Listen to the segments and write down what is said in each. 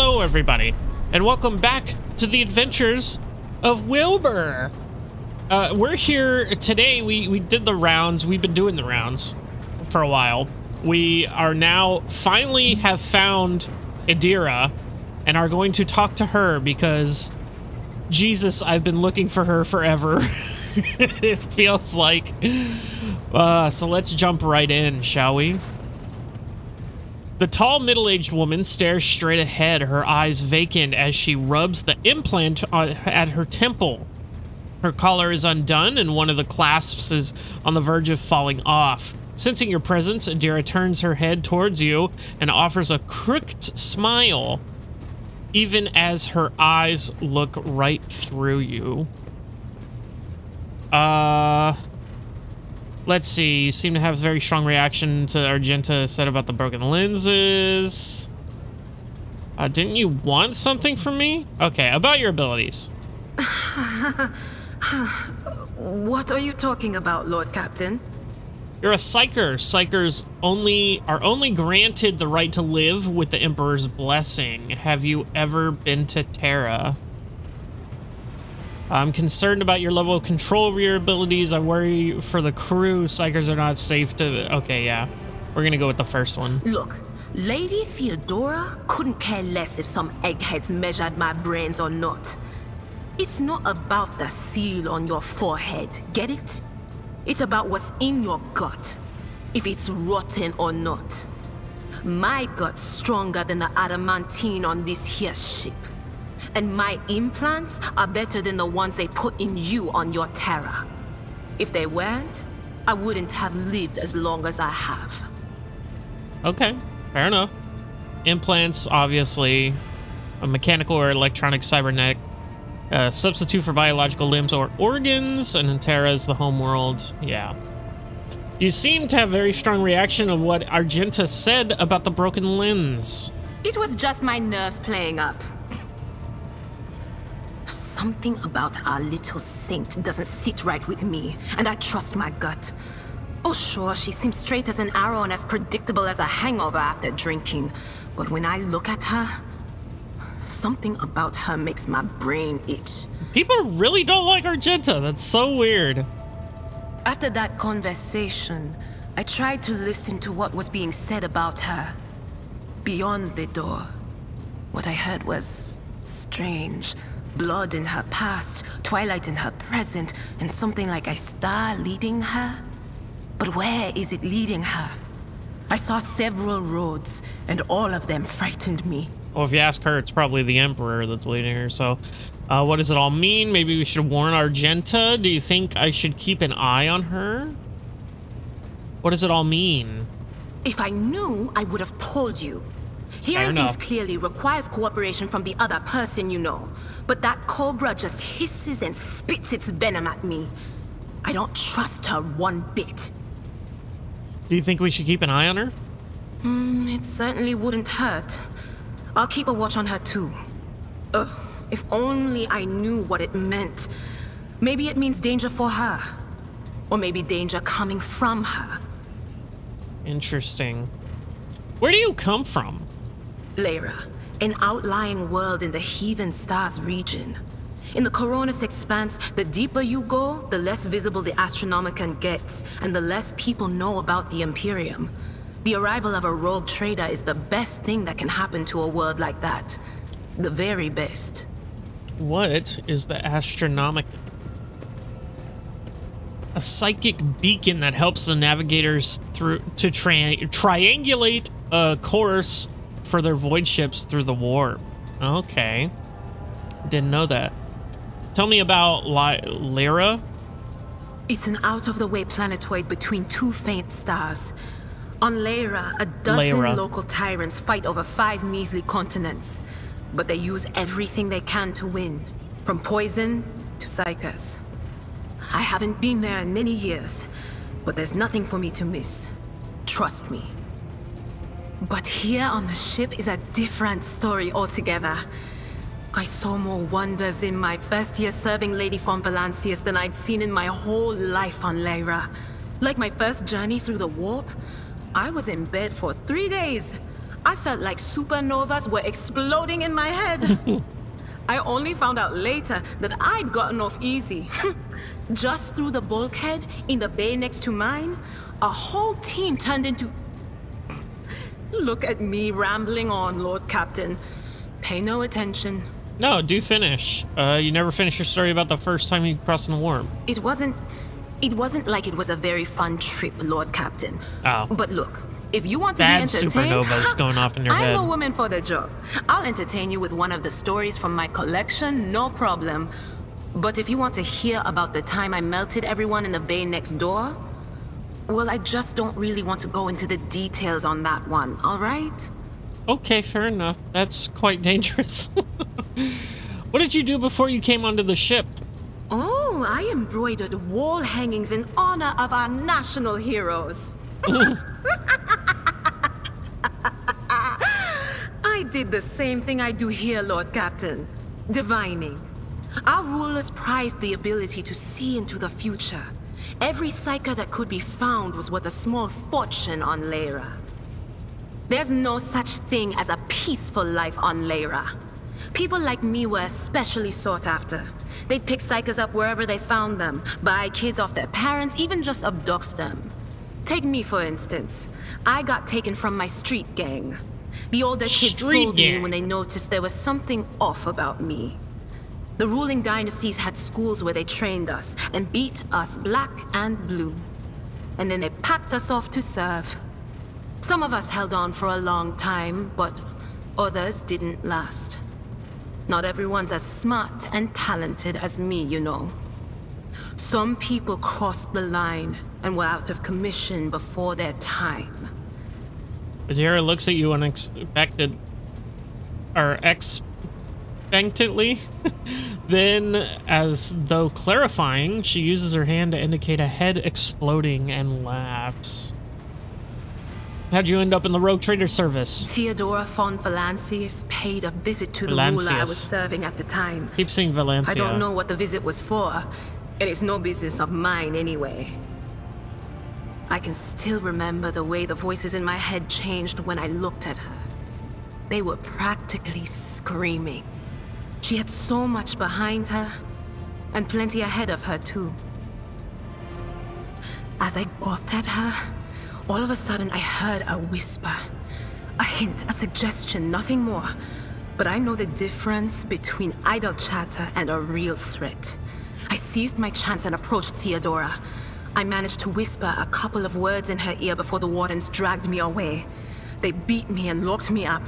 Hello, everybody, and welcome back to the adventures of Wilbur. Uh, we're here today. We, we did the rounds. We've been doing the rounds for a while. We are now finally have found Idira and are going to talk to her because Jesus, I've been looking for her forever. it feels like. Uh, so let's jump right in, shall we? The tall, middle-aged woman stares straight ahead, her eyes vacant as she rubs the implant at her temple. Her collar is undone, and one of the clasps is on the verge of falling off. Sensing your presence, Idira turns her head towards you and offers a crooked smile, even as her eyes look right through you. Uh... Let's see. You seem to have a very strong reaction to Argenta said about the broken lenses. Uh, didn't you want something from me? Okay, about your abilities. what are you talking about, Lord Captain? You're a psyker. Psykers only are only granted the right to live with the Emperor's blessing. Have you ever been to Terra? I'm concerned about your level of control over your abilities. I worry for the crew. Psykers are not safe to... Okay, yeah. We're gonna go with the first one. Look, Lady Theodora couldn't care less if some eggheads measured my brains or not. It's not about the seal on your forehead, get it? It's about what's in your gut, if it's rotten or not. My gut's stronger than the adamantine on this here ship. And my implants are better than the ones they put in you on your Terra. If they weren't, I wouldn't have lived as long as I have. Okay, fair enough. Implants, obviously, a mechanical or electronic cybernetic uh, substitute for biological limbs or organs, and Terra is the home world. Yeah. You seem to have very strong reaction of what Argenta said about the broken lens. It was just my nerves playing up. Something about our little saint doesn't sit right with me, and I trust my gut. Oh sure, she seems straight as an arrow and as predictable as a hangover after drinking. But when I look at her, something about her makes my brain itch. People really don't like Argenta. That's so weird. After that conversation, I tried to listen to what was being said about her. Beyond the door, what I heard was strange. Blood in her past, twilight in her present, and something like a star leading her? But where is it leading her? I saw several roads, and all of them frightened me. Well, if you ask her, it's probably the Emperor that's leading her, so... Uh, what does it all mean? Maybe we should warn Argenta? Do you think I should keep an eye on her? What does it all mean? If I knew, I would have told you. Hearing things clearly requires cooperation from the other person you know. But that cobra just hisses and spits its venom at me. I don't trust her one bit. Do you think we should keep an eye on her? Hmm, it certainly wouldn't hurt. I'll keep a watch on her too. Ugh, if only I knew what it meant. Maybe it means danger for her. Or maybe danger coming from her. Interesting. Where do you come from? Lyra, an outlying world in the Heathen Stars region. In the Koronus expanse, the deeper you go, the less visible the Astronomicon gets, and the less people know about the Imperium. The arrival of a rogue trader is the best thing that can happen to a world like that. The very best. What is the Astronomicon? A psychic beacon that helps the navigators through to tri triangulate a course for their void ships through the warp. Okay. Didn't know that. Tell me about Ly Lyra. It's an out-of-the-way planetoid between two faint stars. On Lyra, a dozen Lyra. local tyrants fight over five measly continents. But they use everything they can to win. From poison to psykers. I haven't been there in many years, but there's nothing for me to miss. Trust me. But here on the ship is a different story altogether. I saw more wonders in my first year serving Lady von Valancius than I'd seen in my whole life on Lyra. Like my first journey through the warp, I was in bed for three days. I felt like supernovas were exploding in my head. I only found out later that I'd gotten off easy. Just through the bulkhead in the bay next to mine, a whole team turned into... Look at me rambling on, Lord Captain. Pay no attention. No, do finish. Uh, you never finished your story about the first time you crossed the worm. It wasn't... It wasn't like it was a very fun trip, Lord Captain. Oh. But look, if you want to Bad be entertained, supernovas going off in your I'm head. a woman for the job. I'll entertain you with one of the stories from my collection, no problem. But if you want to hear about the time I melted everyone in the bay next door, well, I just don't really want to go into the details on that one, all right? Okay, fair enough. That's quite dangerous. what did you do before you came onto the ship? Oh, I embroidered wall hangings in honor of our national heroes. I did the same thing I do here, Lord Captain. Divining. Our rulers prized the ability to see into the future. Every psyker that could be found was worth a small fortune on Lyra. There's no such thing as a peaceful life on Lyra. People like me were especially sought after. They'd pick psykers up wherever they found them, buy kids off their parents, even just abduct them. Take me, for instance. I got taken from my street gang. The older kids Street sold me when they noticed there was something off about me. The ruling dynasties had schools where they trained us and beat us black and blue. And then they packed us off to serve. Some of us held on for a long time, but others didn't last. Not everyone's as smart and talented as me, you know. Some people crossed the line and were out of commission before their time. Idira looks at you unexpected, or expectantly. then, as though clarifying, she uses her hand to indicate a head exploding and laughs. How'd you end up in the Rogue Trader Service? Theodora von Valancius paid a visit to the ruler I was serving at the time. Keep saying Valencia. I don't know what the visit was for, and it's no business of mine anyway. I can still remember the way the voices in my head changed when I looked at her. They were practically screaming. She had so much behind her, and plenty ahead of her, too. As I gawped at her, all of a sudden I heard a whisper. A hint, a suggestion, nothing more. But I know the difference between idle chatter and a real threat. I seized my chance and approached Theodora. I managed to whisper a couple of words in her ear before the wardens dragged me away. They beat me and locked me up.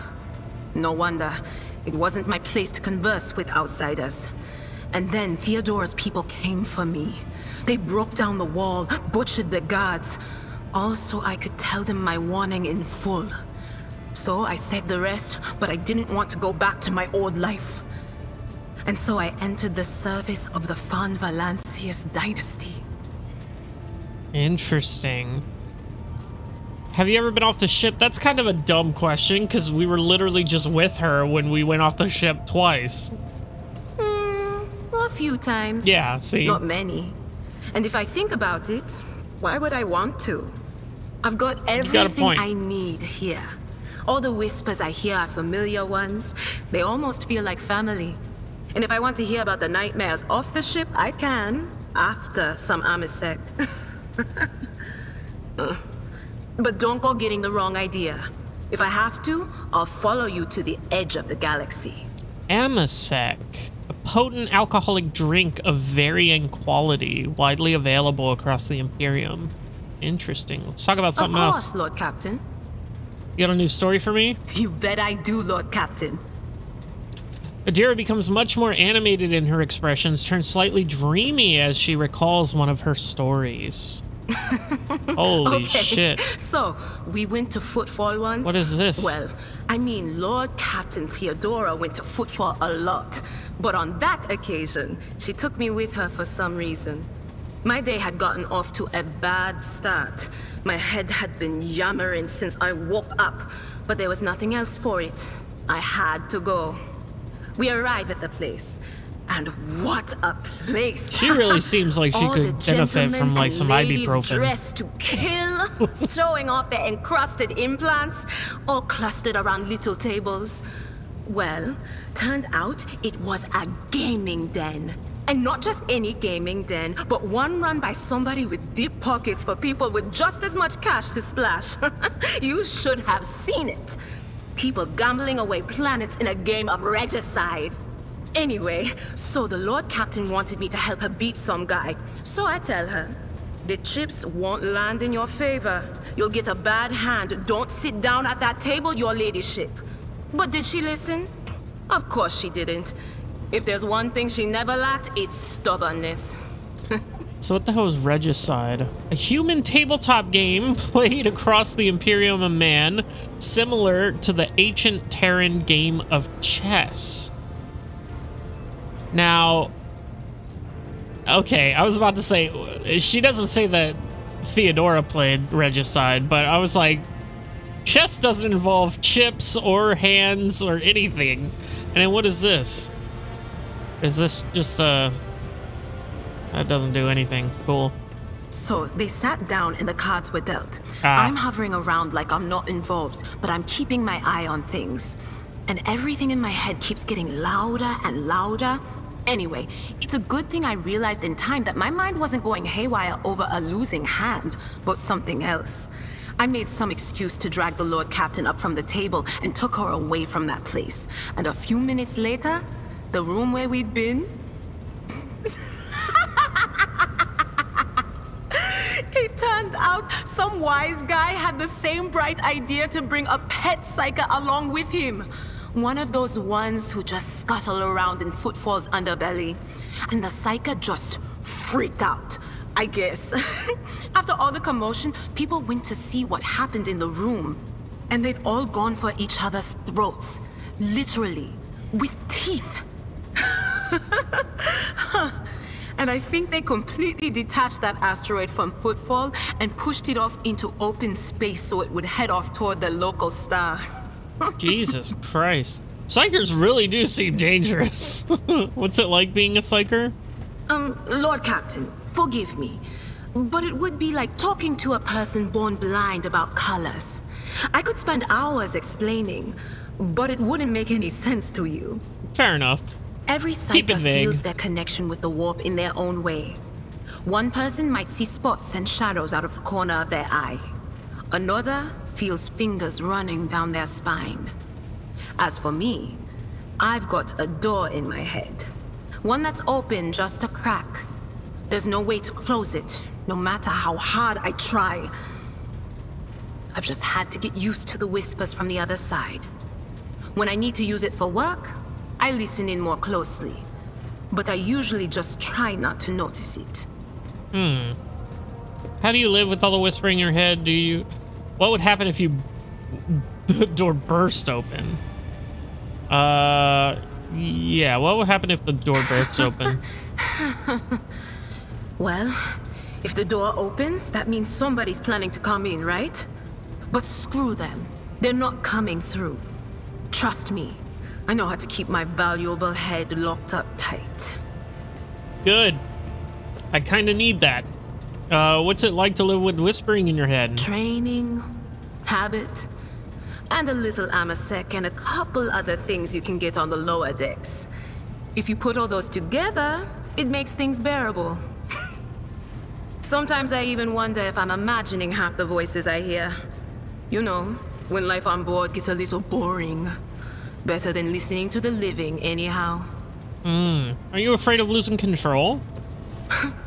No wonder. It wasn't my place to converse with outsiders. And then Theodora's people came for me. They broke down the wall, butchered the guards. Also, I could tell them my warning in full. So I said the rest, but I didn't want to go back to my old life. And so I entered the service of the Von Valancius dynasty. Interesting. Have you ever been off the ship? That's kind of a dumb question because we were literally just with her when we went off the ship twice. Hmm, a few times. Yeah, see? Not many. And if I think about it, why would I want to? I've got got everything point. I need here. All the whispers I hear are familiar ones. They almost feel like family. And if I want to hear about the nightmares off the ship, I can. After some Amasec. Uh, but don't go getting the wrong idea. If I have to, I'll follow you to the edge of the galaxy. Amasec, a potent alcoholic drink of varying quality, widely available across the Imperium. Interesting. Let's talk about something of course, else. Lord Captain. You got a new story for me? You bet I do, Lord Captain. Idira becomes much more animated in her expressions, turns slightly dreamy as she recalls one of her stories. Holy okay. shit. So, we went to Footfall once. What is this? Well, I mean, Lord Captain Theodora went to Footfall a lot. But on that occasion, she took me with her for some reason. My day had gotten off to a bad start. My head had been yammering since I woke up, but there was nothing else for it. I had to go. We arrive at the place. And what a place! She really seems like she could benefit from like some ibuprofen. dressed to kill showing off their encrusted implants, all clustered around little tables. Well, turned out it was a gaming den. And not just any gaming den, but one run by somebody with deep pockets for people with just as much cash to splash. you should have seen it. People gambling away planets in a game of regicide. Anyway, so the Lord Captain wanted me to help her beat some guy. So I tell her, the chips won't land in your favor. You'll get a bad hand. Don't sit down at that table, your ladyship. But did she listen? Of course she didn't. If there's one thing she never lacked, it's stubbornness. so what the hell is Regicide? A human tabletop game played across the Imperium of Man, similar to the ancient Terran game of chess. Now, okay, I was about to say, she doesn't say that Theodora played Regicide, but I was like, chess doesn't involve chips or hands or anything. And then what is this? Is this just, uh, that doesn't do anything. Cool. So they sat down and the cards were dealt. Ah. I'm hovering around like I'm not involved, but I'm keeping my eye on things. And everything in my head keeps getting louder and louder. Anyway, it's a good thing I realized in time that my mind wasn't going haywire over a losing hand, but something else. I made some excuse to drag the Lord Captain up from the table and took her away from that place. And a few minutes later, the room where we'd been? it turned out some wise guy had the same bright idea to bring a pet psyker along with him. One of those ones who just scuttle around in Footfall's underbelly. And the psyker just freaked out, I guess. After all the commotion, people went to see what happened in the room. And they'd all gone for each other's throats. Literally. With teeth. and I think they completely detached that asteroid from Footfall and pushed it off into open space so it would head off toward the local star. Jesus Christ. Psykers really do seem dangerous. What's it like being a psyker? Um, Lord Captain, forgive me. But it would be like talking to a person born blind about colors. I could spend hours explaining, but it wouldn't make any sense to you. Fair enough. Every psyker feels their connection with the warp in their own way. One person might see spots and shadows out of the corner of their eye. Another feels fingers running down their spine. As for me, I've got a door in my head. One that's open just a crack. There's no way to close it, no matter how hard I try. I've just had to get used to the whispers from the other side. When I need to use it for work, I listen in more closely. But I usually just try not to notice it. Hmm. How do you live with all the whispering in your head? Do you... What would happen if you... the door burst open? Uh... Yeah, what would happen if the door bursts open? well, if the door opens, that means somebody's planning to come in, right? But screw them. They're not coming through. Trust me, I know how to keep my valuable head locked up tight. Good. I kind of need that. Uh, what's it like to live with whispering in your head? Training, habit, and a little amasec and a couple other things you can get on the lower decks. If you put all those together, it makes things bearable. Sometimes I even wonder if I'm imagining half the voices I hear. You know, when life on board gets a little boring. Better than listening to the living, anyhow. Hmm. Are you afraid of losing control?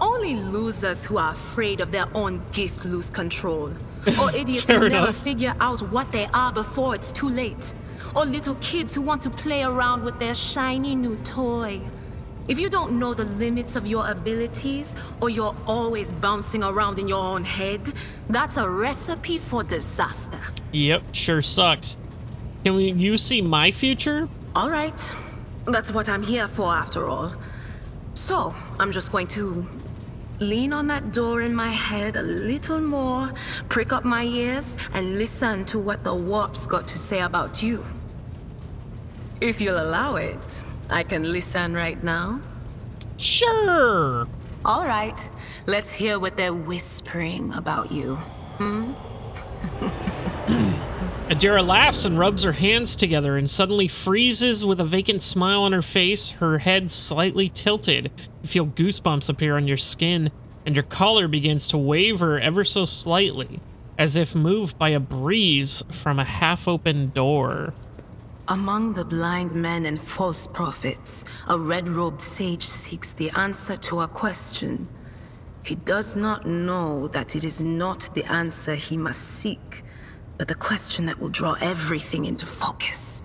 Only losers who are afraid of their own gift lose control. Or idiots who enough. never figure out what they are before it's too late. Or little kids who want to play around with their shiny new toy. If you don't know the limits of your abilities, or you're always bouncing around in your own head, that's a recipe for disaster. Yep, sure sucks. Can we, you see my future? All right. That's what I'm here for, after all. So, I'm just going to lean on that door in my head a little more, prick up my ears, and listen to what the Warp's got to say about you. If you'll allow it, I can listen right now. Sure. All right. Let's hear what they're whispering about you. Hmm? Idira laughs and rubs her hands together and suddenly freezes with a vacant smile on her face, her head slightly tilted. Feel goosebumps appear on your skin, and your collar begins to waver ever so slightly, as if moved by a breeze from a half-open door. Among the blind men and false prophets, a red-robed sage seeks the answer to a question. He does not know that it is not the answer he must seek, but the question that will draw everything into focus.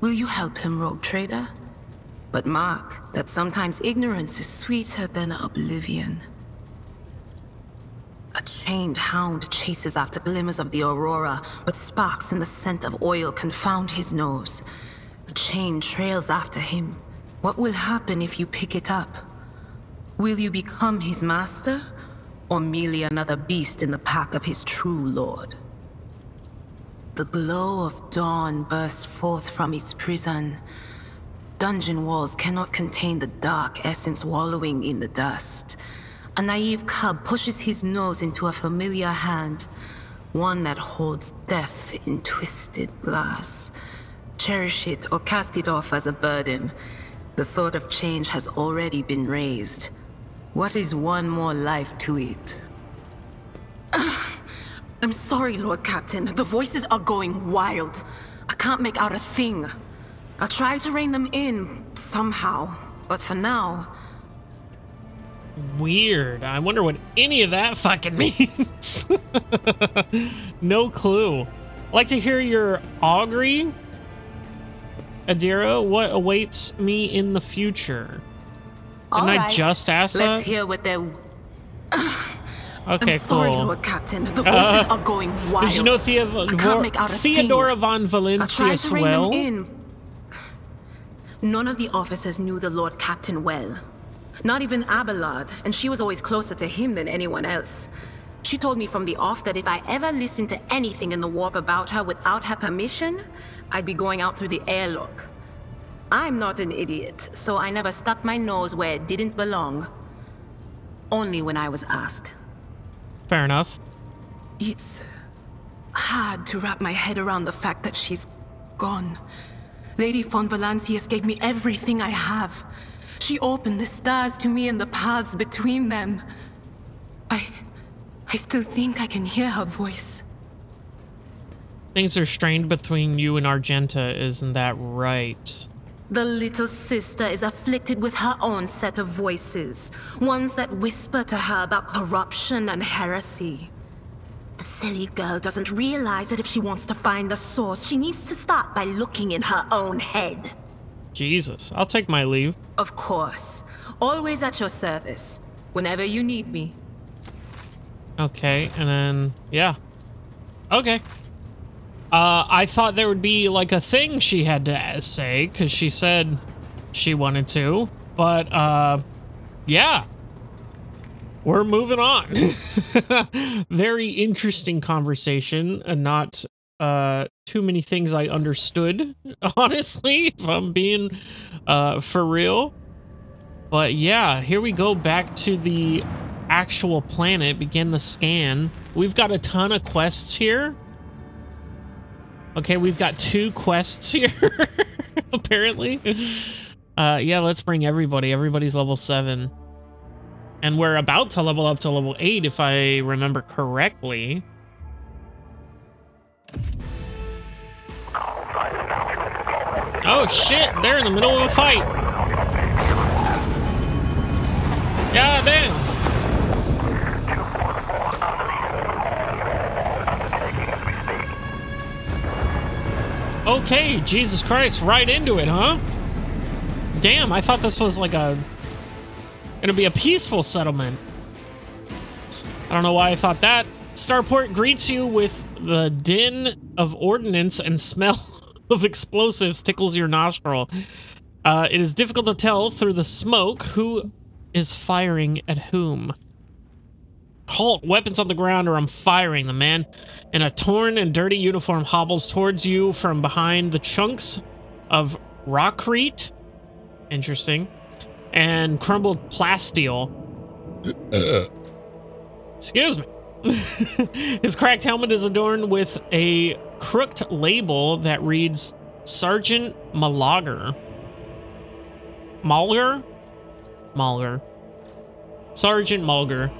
Will you help him, Rogue Trader? But mark that sometimes ignorance is sweeter than oblivion. A chained hound chases after glimmers of the aurora, but sparks in the scent of oil confound his nose. The chain trails after him. What will happen if you pick it up? Will you become his master, or merely another beast in the pack of his true lord? The glow of dawn bursts forth from its prison. Dungeon walls cannot contain the dark essence wallowing in the dust. A naive cub pushes his nose into a familiar hand, one that holds death in twisted glass. Cherish it or cast it off as a burden. The sword of change has already been raised. What is one more life to it? I'm sorry, Lord Captain. The voices are going wild. I can't make out a thing. I'll try to rein them in, somehow. But for now... Weird. I wonder what any of that fucking means. no clue. I'd like to hear your augury. Idira, what awaits me in the future? Didn't I just ask Let's that? hear what they're... Okay, I'm sorry, cool. Lord Captain. The voices Uh, are going wild. Did you know Thea, I can't make out a Theodora thing. von Valencia tried to rein them Swell? None of the officers knew the Lord Captain well. Not even Abelard, and she was always closer to him than anyone else. She told me from the off that if I ever listened to anything in the warp about her without her permission, I'd be going out through the airlock. I'm not an idiot, so I never stuck my nose where it didn't belong. Only when I was asked. Fair enough. It's hard to wrap my head around the fact that she's gone. Lady von Valancius gave me everything I have. She opened the stars to me and the paths between them. I... I still think I can hear her voice. Things are strained between you and Argenta, isn't that right? The little sister is afflicted with her own set of voices, ones that whisper to her about corruption and heresy. Silly girl doesn't realize that if she wants to find the source, she needs to start by looking in her own head. Jesus, I'll take my leave. Of course. Always at your service. Whenever you need me. Okay, and then, yeah. Okay. Uh, I thought there would be, like, a thing she had to say, because she said she wanted to, but, uh, yeah. We're moving on. Very interesting conversation, and not, uh, too many things I understood, honestly, if I'm being, uh, for real. But yeah, here we go back to the actual planet, begin the scan. We've got a ton of quests here. Okay, we've got two quests here, apparently. Uh, yeah, let's bring everybody. Everybody's level 7. And we're about to level up to level 8, if I remember correctly. Oh shit, they're in the middle of a fight. God damn. Okay, Jesus Christ, right into it, huh? Damn, I thought this was like a... Gonna be a peaceful settlement. I don't know why I thought that. Starport greets you with the din of ordnance and smell of explosives tickles your nostril. Uh, it is difficult to tell through the smoke who is firing at whom. Halt, weapons on the ground or I'm firing. The man in a torn and dirty uniform hobbles towards you from behind the chunks of rockcrete. Interesting. And crumbled plasteel. Excuse me. His cracked helmet is adorned with a crooked label that reads Sergeant Malager. Malger? Malger. Sergeant Mulger.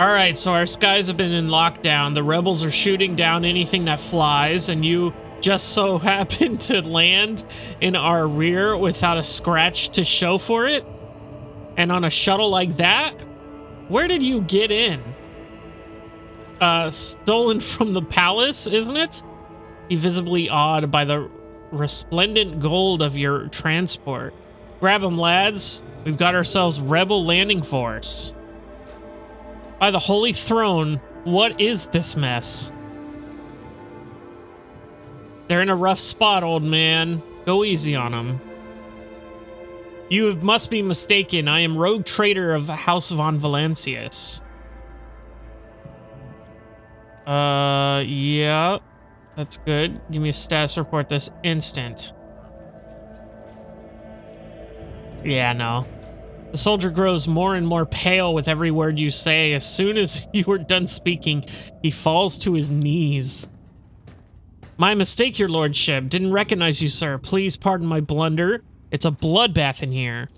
Alright, so our skies have been in lockdown. The rebels are shooting down anything that flies, and you just so happened to land in our rear without a scratch to show for it? And on a shuttle like that? Where did you get in? Uh, stolen from the palace, isn't it? Visibly awed by the resplendent gold of your transport. Grab them, lads. We've got ourselves Rebel Landing Force. By the Holy Throne, what is this mess? They're in a rough spot, old man. Go easy on them. You must be mistaken. I am rogue trader of House of von Valancius. Uh, yeah. That's good. Give me a status report this instant. Yeah, no. The soldier grows more and more pale with every word you say. As soon as you are done speaking, he falls to his knees. My mistake, your lordship. Didn't recognize you, sir. Please pardon my blunder. It's a bloodbath in here.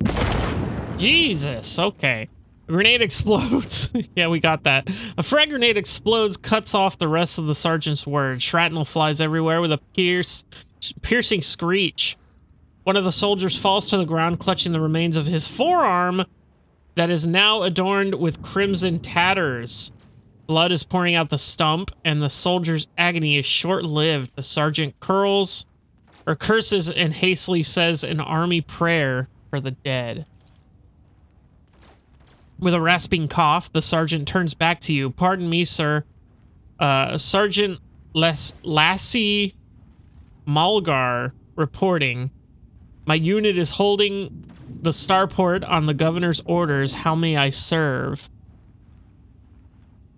Jesus, okay. A grenade explodes. yeah, we got that. A frag grenade explodes, cuts off the rest of the sergeant's words. Shrapnel flies everywhere with a pierce, piercing screech. One of the soldiers falls to the ground, clutching the remains of his forearm that is now adorned with crimson tatters. Blood is pouring out the stump, and the soldier's agony is short-lived. The sergeant curls or curses and hastily says an army prayer for the dead. With a rasping cough, the sergeant turns back to you. Pardon me, sir. Uh, sergeant Lassie Mulgar reporting. My unit is holding the starport on the governor's orders. How may I serve?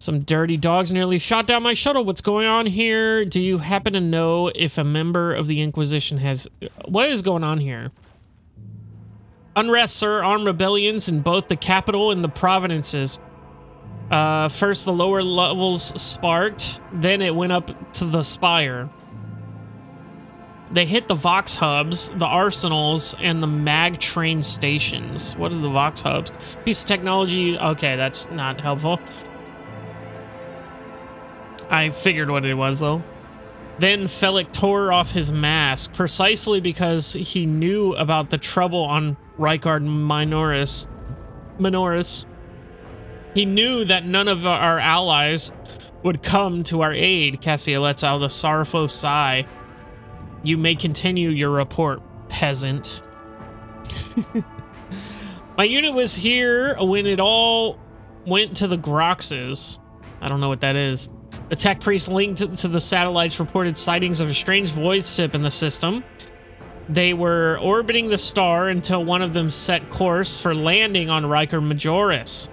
Some dirty dogs nearly shot down my shuttle. What's going on here? Do you happen to know if a member of the Inquisition has... What is going on here? Unrest, sir. Armed rebellions in both the capital and the provinces. Uh, first, the lower levels sparked. Then it went up to the spire. They hit the Vox hubs, the arsenals, and the mag train stations. What are the Vox hubs? Piece of technology. Okay, that's not helpful. I figured what it was, though. Then Felix tore off his mask, precisely because he knew about the trouble on Rykad Minoris. Minoris. He knew that none of our allies would come to our aid. Cassia lets out a sorrowful sigh. You may continue your report, peasant. My unit was here when it all went to the Groxes. I don't know what that is. The tech priest linked to the satellites reported sightings of a strange void ship in the system. They were orbiting the star until one of them set course for landing on Riker Majoris.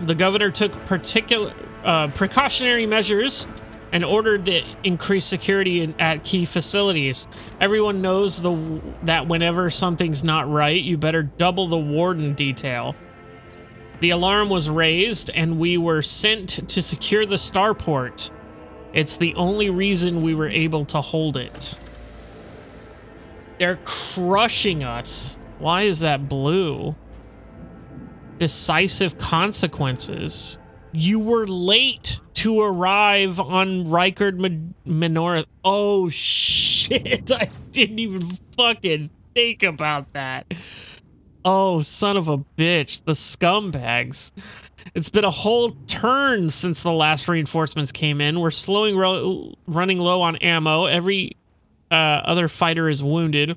The governor took particular uh, precautionary measures and ordered the increased security in, at key facilities. Everyone knows the that whenever something's not right, you better double the warden detail. The alarm was raised, and we were sent to secure the starport. It's the only reason we were able to hold it. They're crushing us. Why is that blue? Decisive consequences. You were late to arrive on Rykad Minora. Oh, shit. I didn't even fucking think about that. Oh, son of a bitch. The scumbags. It's been a whole turn since the last reinforcements came in. We're slowing running low on ammo. Every uh, other fighter is wounded.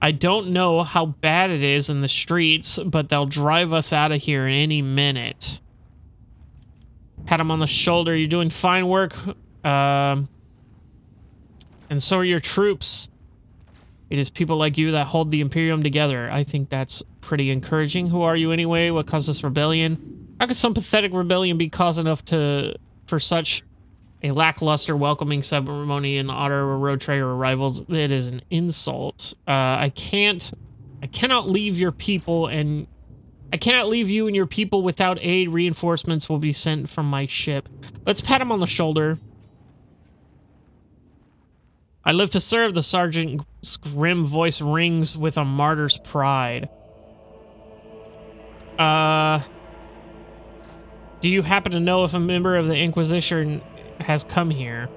I don't know how bad it is in the streets, but they'll drive us out of here in any minute. Pat him on the shoulder. You're doing fine work. Uh, and so are your troops. It is people like you that hold the Imperium together. I think that's pretty encouraging. Who are you anyway? What caused this rebellion? How could some pathetic rebellion be cause enough to for such a lackluster welcoming ceremony in honor of rogue trader arrivals? It is an insult. Uh, I can't, I cannot leave your people and I cannot leave you and your people without aid. Reinforcements will be sent from my ship. Let's pat him on the shoulder. I live to serve, the sergeant's grim voice rings with a martyr's pride. Uh... Do you happen to know if a member of the Inquisition has come here?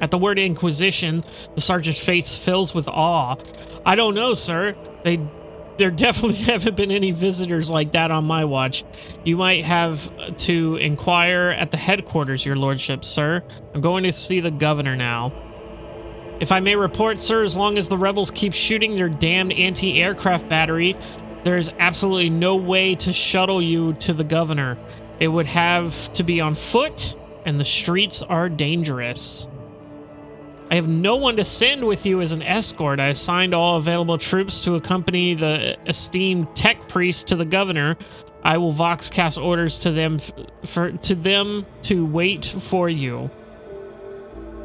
At the word Inquisition, the sergeant's face fills with awe. I don't know, sir. They there definitely haven't been any visitors like that on my watch. You might have to inquire at the headquarters, your lordship, sir. I'm going to see the governor now. If I may report, sir, as long as the rebels keep shooting their damned anti-aircraft battery, there is absolutely no way to shuttle you to the governor. It would have to be on foot, and the streets are dangerous. I have no one to send with you as an escort. I assigned all available troops to accompany the esteemed tech priest to the governor. I will vox cast orders to them for to them to wait for you.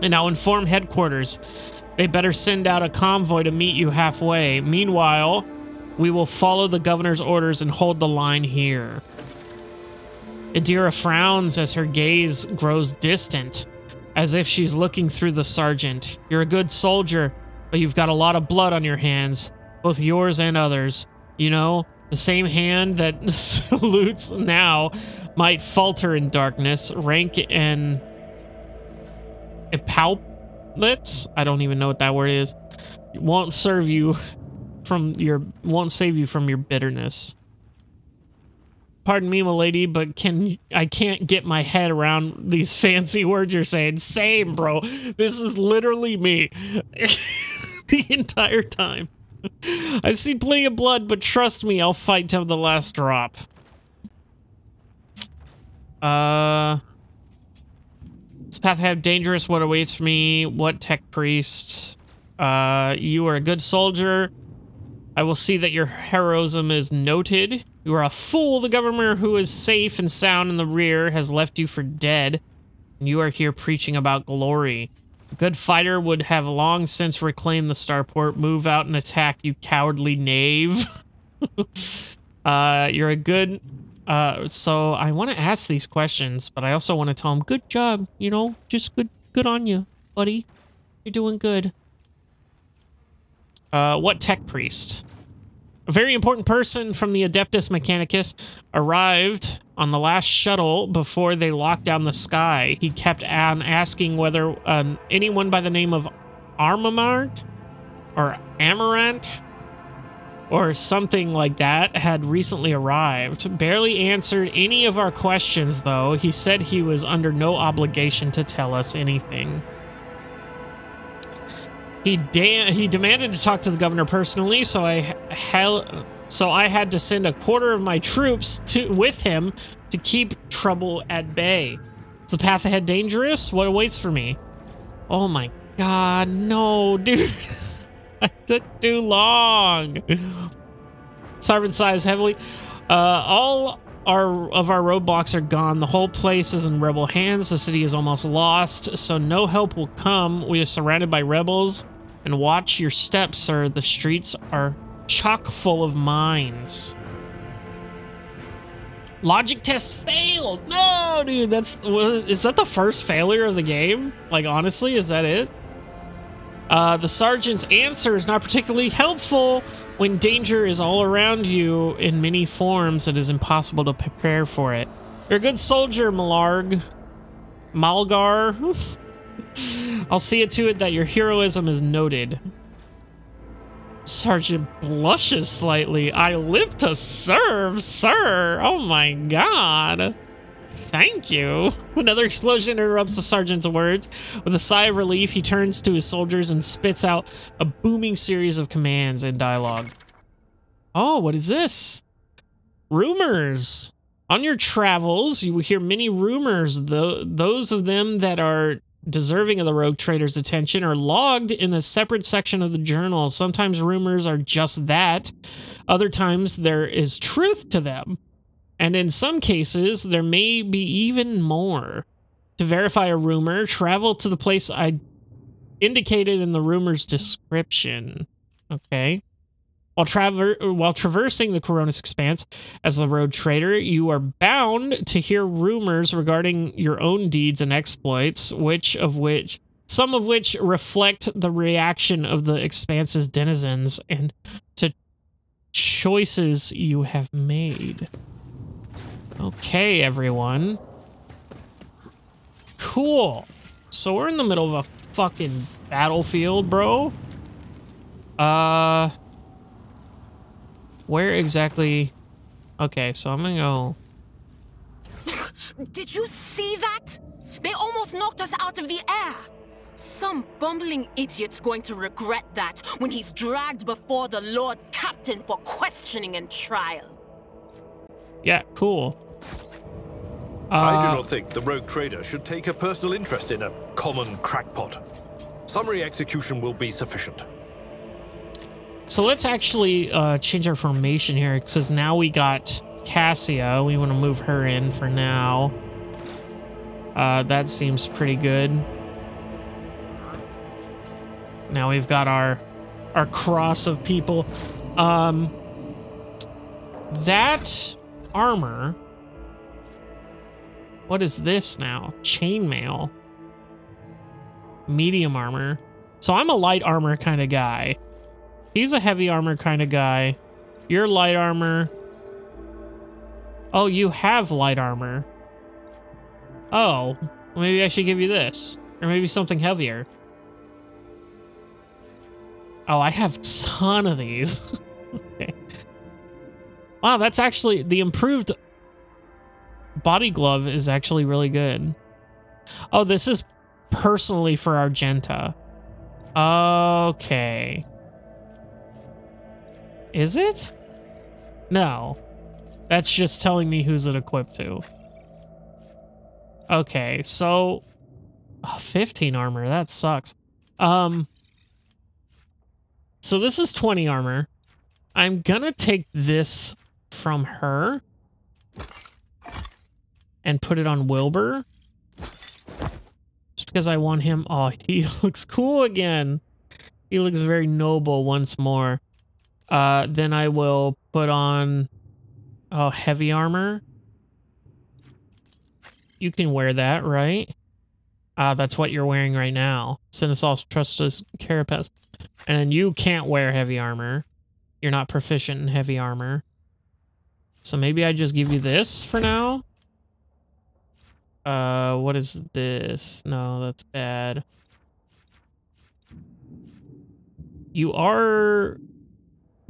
And I'll inform headquarters. They better send out a convoy to meet you halfway. Meanwhile, we will follow the governor's orders and hold the line here. Idira frowns as her gaze grows distant as if she's looking through the sergeant. You're a good soldier, but you've got a lot of blood on your hands, both yours and others. You know, the same hand that salutes now might falter in darkness. Rank and epaulettes? I don't even know what that word is. Won't serve you from your won't save you from your bitterness pardon me, milady, but can I can't get my head around these fancy words you're saying. Same, bro. This is literally me the entire time. I've seen plenty of blood, but trust me, I'll fight till the last drop. Uh, this path have dangerous. What awaits me? What tech priest? Uh, you are a good soldier. I will see that your heroism is noted. You are a fool. The governor who is safe and sound in the rear has left you for dead. And you are here preaching about glory. A good fighter would have long since reclaimed the starport. Move out and attack, you cowardly knave. uh, you're a good... Uh, so I want to ask these questions, but I also want to tell him, good job, you know, just good, good on you, buddy. You're doing good. Uh, what tech priest? A very important person from the Adeptus Mechanicus arrived on the last shuttle before they locked down the sky. He kept on asking whether uh, anyone by the name of Armamart or Amarant or something like that had recently arrived. Barely answered any of our questions, though. He said he was under no obligation to tell us anything. He he demanded to talk to the governor personally, so I hell so I had to send a quarter of my troops to with him to keep trouble at bay. Is the path ahead dangerous? What awaits for me? Oh my god, no, dude. I took too long. Servant sighs heavily. Uh, all our of our roadblocks are gone. The whole place is in rebel hands. The city is almost lost, so no help will come. We are surrounded by rebels. And watch your steps, sir. The streets are chock full of mines. Logic test failed. No, dude, that's is that the first failure of the game? Like honestly, is that it? Uh, the sergeant's answer is not particularly helpful when danger is all around you in many forms. It is impossible to prepare for it. You're a good soldier, Malarg. Malgar. I'll see it to it that your heroism is noted. Sergeant blushes slightly. I live to serve, sir. Oh my god. Thank you. Another explosion interrupts the sergeant's words. With a sigh of relief, he turns to his soldiers and spits out a booming series of commands and dialogue. Oh, what is this? Rumors. On your travels, you will hear many rumors, though those of them that are deserving of the rogue trader's attention are logged in a separate section of the journal. Sometimes rumors are just that. Other times there is truth to them. And in some cases, there may be even more. To verify a rumor, travel to the place I indicated in the rumor's description. Okay. While, traver- while traversing the Koronus Expanse as the rogue trader, you are bound to hear rumors regarding your own deeds and exploits, which of which some of which reflect the reaction of the Expanse's denizens and to choices you have made. Okay, everyone. Cool. So we're in the middle of a fucking battlefield, bro. Uh where exactly? Okay, so I'm gonna go. Did you see that? They almost knocked us out of the air. Some bumbling idiot's going to regret that when he's dragged before the Lord Captain for questioning and trial. Yeah, cool. Uh, I do not think the rogue trader should take a personal interest in a common crackpot. Summary execution will be sufficient. So let's actually uh, change our formation here because now we got Cassia. We want to move her in for now. Uh, that seems pretty good. Now we've got our our cross of people. Um, that armor. What is this now? Chainmail. Medium armor. So I'm a light armor kind of guy. He's a heavy armor kind of guy. You're light armor. Oh, you have light armor. Oh, maybe I should give you this. Or maybe something heavier. Oh, I have a ton of these. okay. Wow, that's actually... The improved body glove is actually really good. Oh, this is personally for Argenta. Okay. Is it? No. That's just telling me who's it equipped to. Okay, so... Oh, 15 armor, that sucks. Um... So this is 20 armor. I'm gonna take this from her and put it on Wilbur. Just because I want him. Oh, he looks cool again. He looks very noble once more. Uh, then I will put on oh, heavy armor. You can wear that, right? Uh, that's what you're wearing right now. Seneschal's Trustus Carapace. And then you can't wear heavy armor. You're not proficient in heavy armor. So maybe I just give you this for now? Uh, what is this? No, that's bad. You are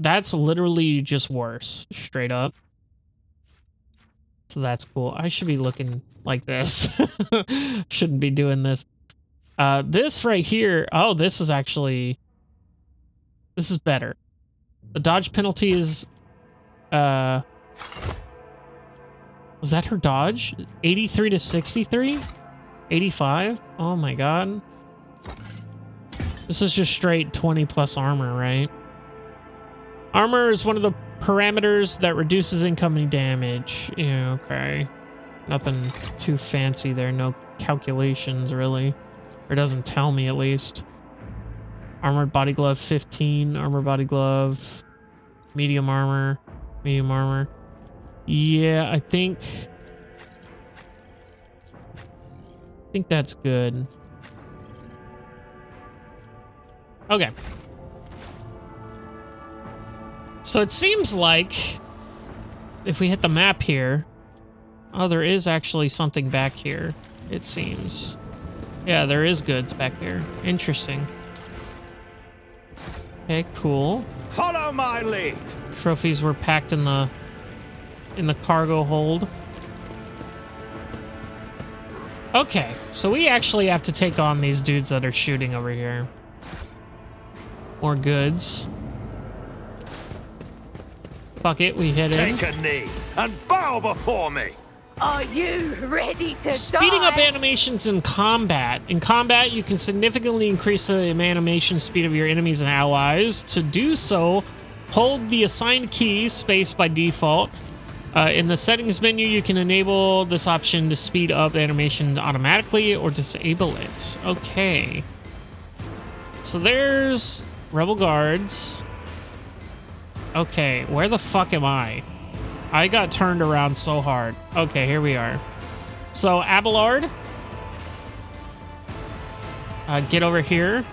that's literally just worse, straight up. So that's cool. I should be looking like this. Shouldn't be doing this. Uh, this right here, oh, this is actually, this is better. The dodge penalty is, uh, was that her dodge? 83 to 63? 85? Oh my god. This is just straight 20 plus armor, right? Armor is one of the parameters that reduces incoming damage. Yeah, okay. Nothing too fancy there. No calculations, really. Or doesn't tell me, at least. Armored body glove 15. Armored body glove. Medium armor. Medium armor. Yeah, I think... I think that's good. Okay. So it seems like if we hit the map here, oh, there is actually something back here, it seems. Yeah, there is goods back here. Interesting. Okay, cool. Follow my lead. Trophies were packed in the in the cargo hold. Okay, so we actually have to take on these dudes that are shooting over here. More goods. Fuck it, we hit Take Take a knee and bow before me. Are you ready to Speeding die? up animations in combat. In combat, you can significantly increase the animation speed of your enemies and allies. To do so, hold the assigned key, space by default. Uh, in the settings menu, you can enable this option to speed up animation automatically or disable it. Okay. So there's Rebel Guards. Okay, where the fuck am I? I got turned around so hard. Okay, here we are. So, Abelard. Uh, get over here.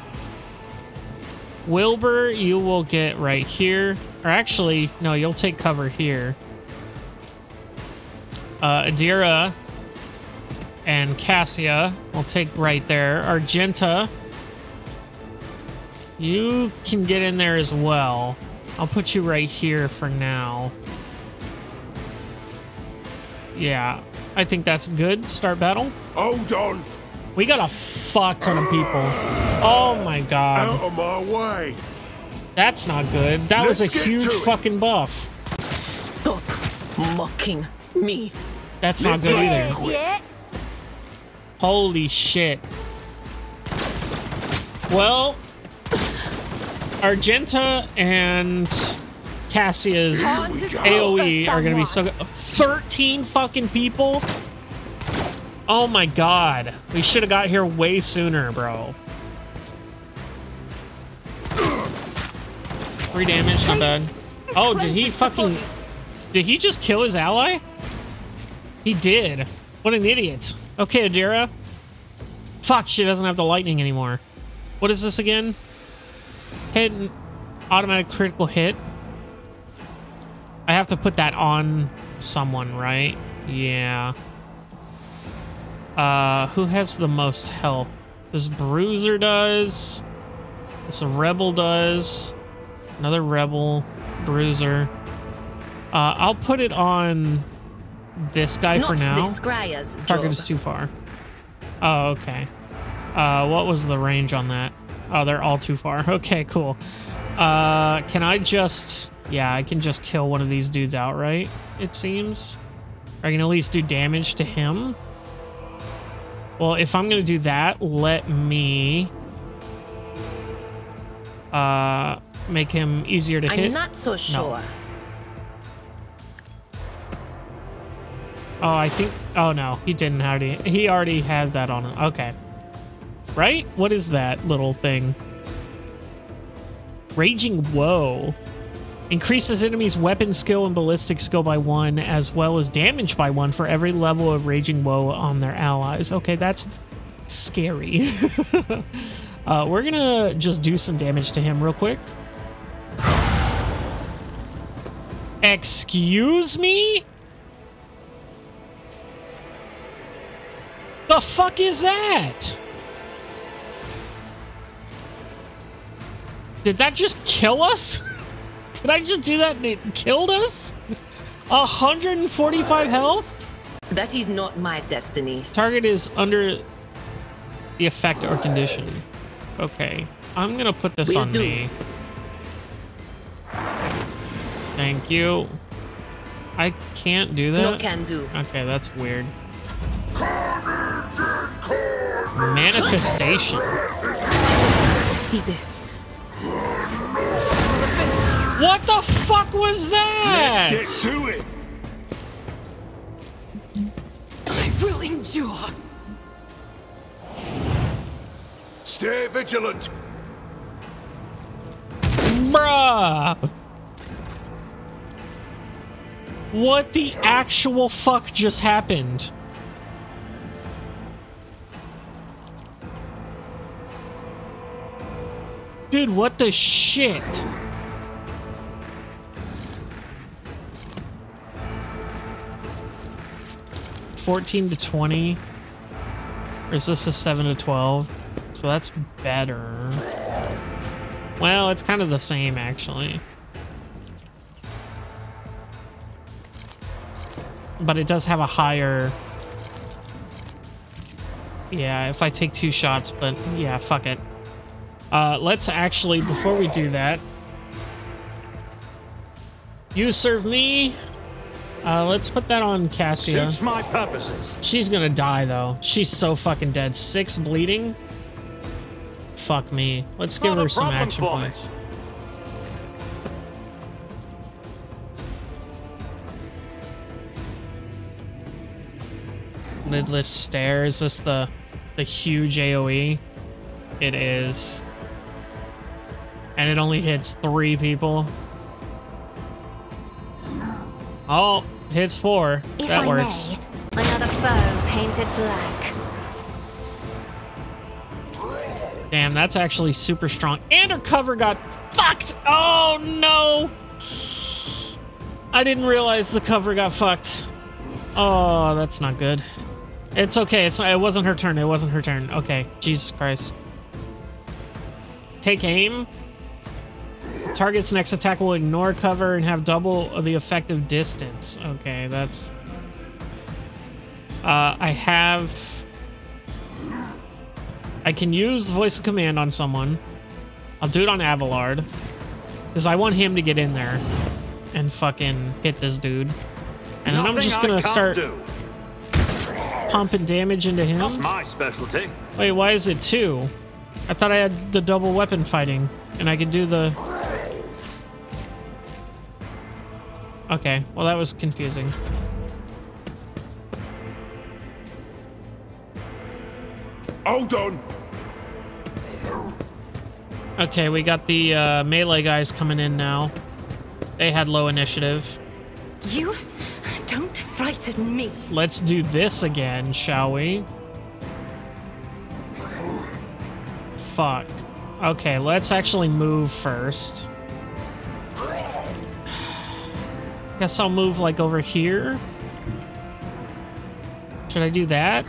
Wilbur, you will get right here. Or actually, no, you'll take cover here. Uh, Idira and Cassia will take right there. Argenta, you can get in there as well. I'll put you right here for now. Yeah, I think that's good. Start battle. Hold on. We got a fuck ton of people. Oh my god. Out of my way. That's not good. That Let's was a huge fucking buff. Stop mocking me. That's not Let's good either. Quick. Holy shit. Well, Argenta and Cassia's. AoE are gonna be so good. 13 fucking people? Oh my god. We should have got here way sooner, bro. Three damage, not bad. Oh, did he fucking... Did he just kill his ally? He did. What an idiot. Okay, Idira. Fuck, she doesn't have the lightning anymore. What is this again? Hit and automatic critical hit. I have to put that on someone, right? Yeah. Uh, who has the most health? This bruiser does. This rebel does. Another rebel, bruiser. Uh, I'll put it on this guy Not for now. Target is too far. Oh, okay. Uh, what was the range on that? Oh, they're all too far. Okay, cool. Uh, can I just... Yeah, I can just kill one of these dudes outright, it seems. I can at least do damage to him. Well, if I'm going to do that, let me... Uh, make him easier to hit. I'm not so sure. Oh, I think. Oh no, he didn't already. He already has that on him. Okay. Right? What is that little thing? Raging Woe. Increases enemies' weapon skill and ballistic skill by one, as well as damage by one for every level of Raging Woe on their allies. Okay, that's scary. uh, we're gonna just do some damage to him real quick. Excuse me? The fuck is that? Did that just kill us? Did I just do that and it killed us? 145 health? That is not my destiny. Target is under the effect or condition. Okay. I'm gonna put this Will on do. me. Thank you. I can't do that. No can do. Okay, that's weird. Manifestation. See this. What the fuck was that? Let's get to it. I will endure. Stay vigilant. Bruh. What the actual fuck just happened? Dude, what the shit? Fourteen to twenty, or is this a seven to twelve? So that's better. Well, it's kind of the same actually. But it does have a higher. Yeah, if I take two shots, but yeah, fuck it. Uh, let's actually, before we do that, you serve me. Uh, let's put that on Cassia. Suits my purposes. She's gonna die though. She's so fucking dead. Six bleeding. Fuck me. Let's give her some action for me. points. Lidless stare. Is this the the huge AoE? It is. And it only hits three people. Oh, hits four. If that I works. may, another foe painted black. Damn, that's actually super strong. And her cover got fucked. Oh no. I didn't realize the cover got fucked. Oh, that's not good. It's okay. It's not, it wasn't her turn. It wasn't her turn. Okay. Jesus Christ. Take aim. Target's next attack will ignore cover and have double the effective distance. Okay, that's... Uh, I have... I can use voice of command on someone. I'll do it on Abelard. Because I want him to get in there and fucking hit this dude. And then I'm just gonna start do. pumping damage into him. My specialty. Wait, why is it two? I thought I had the double weapon fighting, and I could do the... Okay, well that was confusing. Hold on. Okay, we got the uh, melee guys coming in now. They had low initiative. You don't frighten me. Let's do this again, shall we? Fuck. Okay, let's actually move first. Guess I'll move like over here. Should I do that?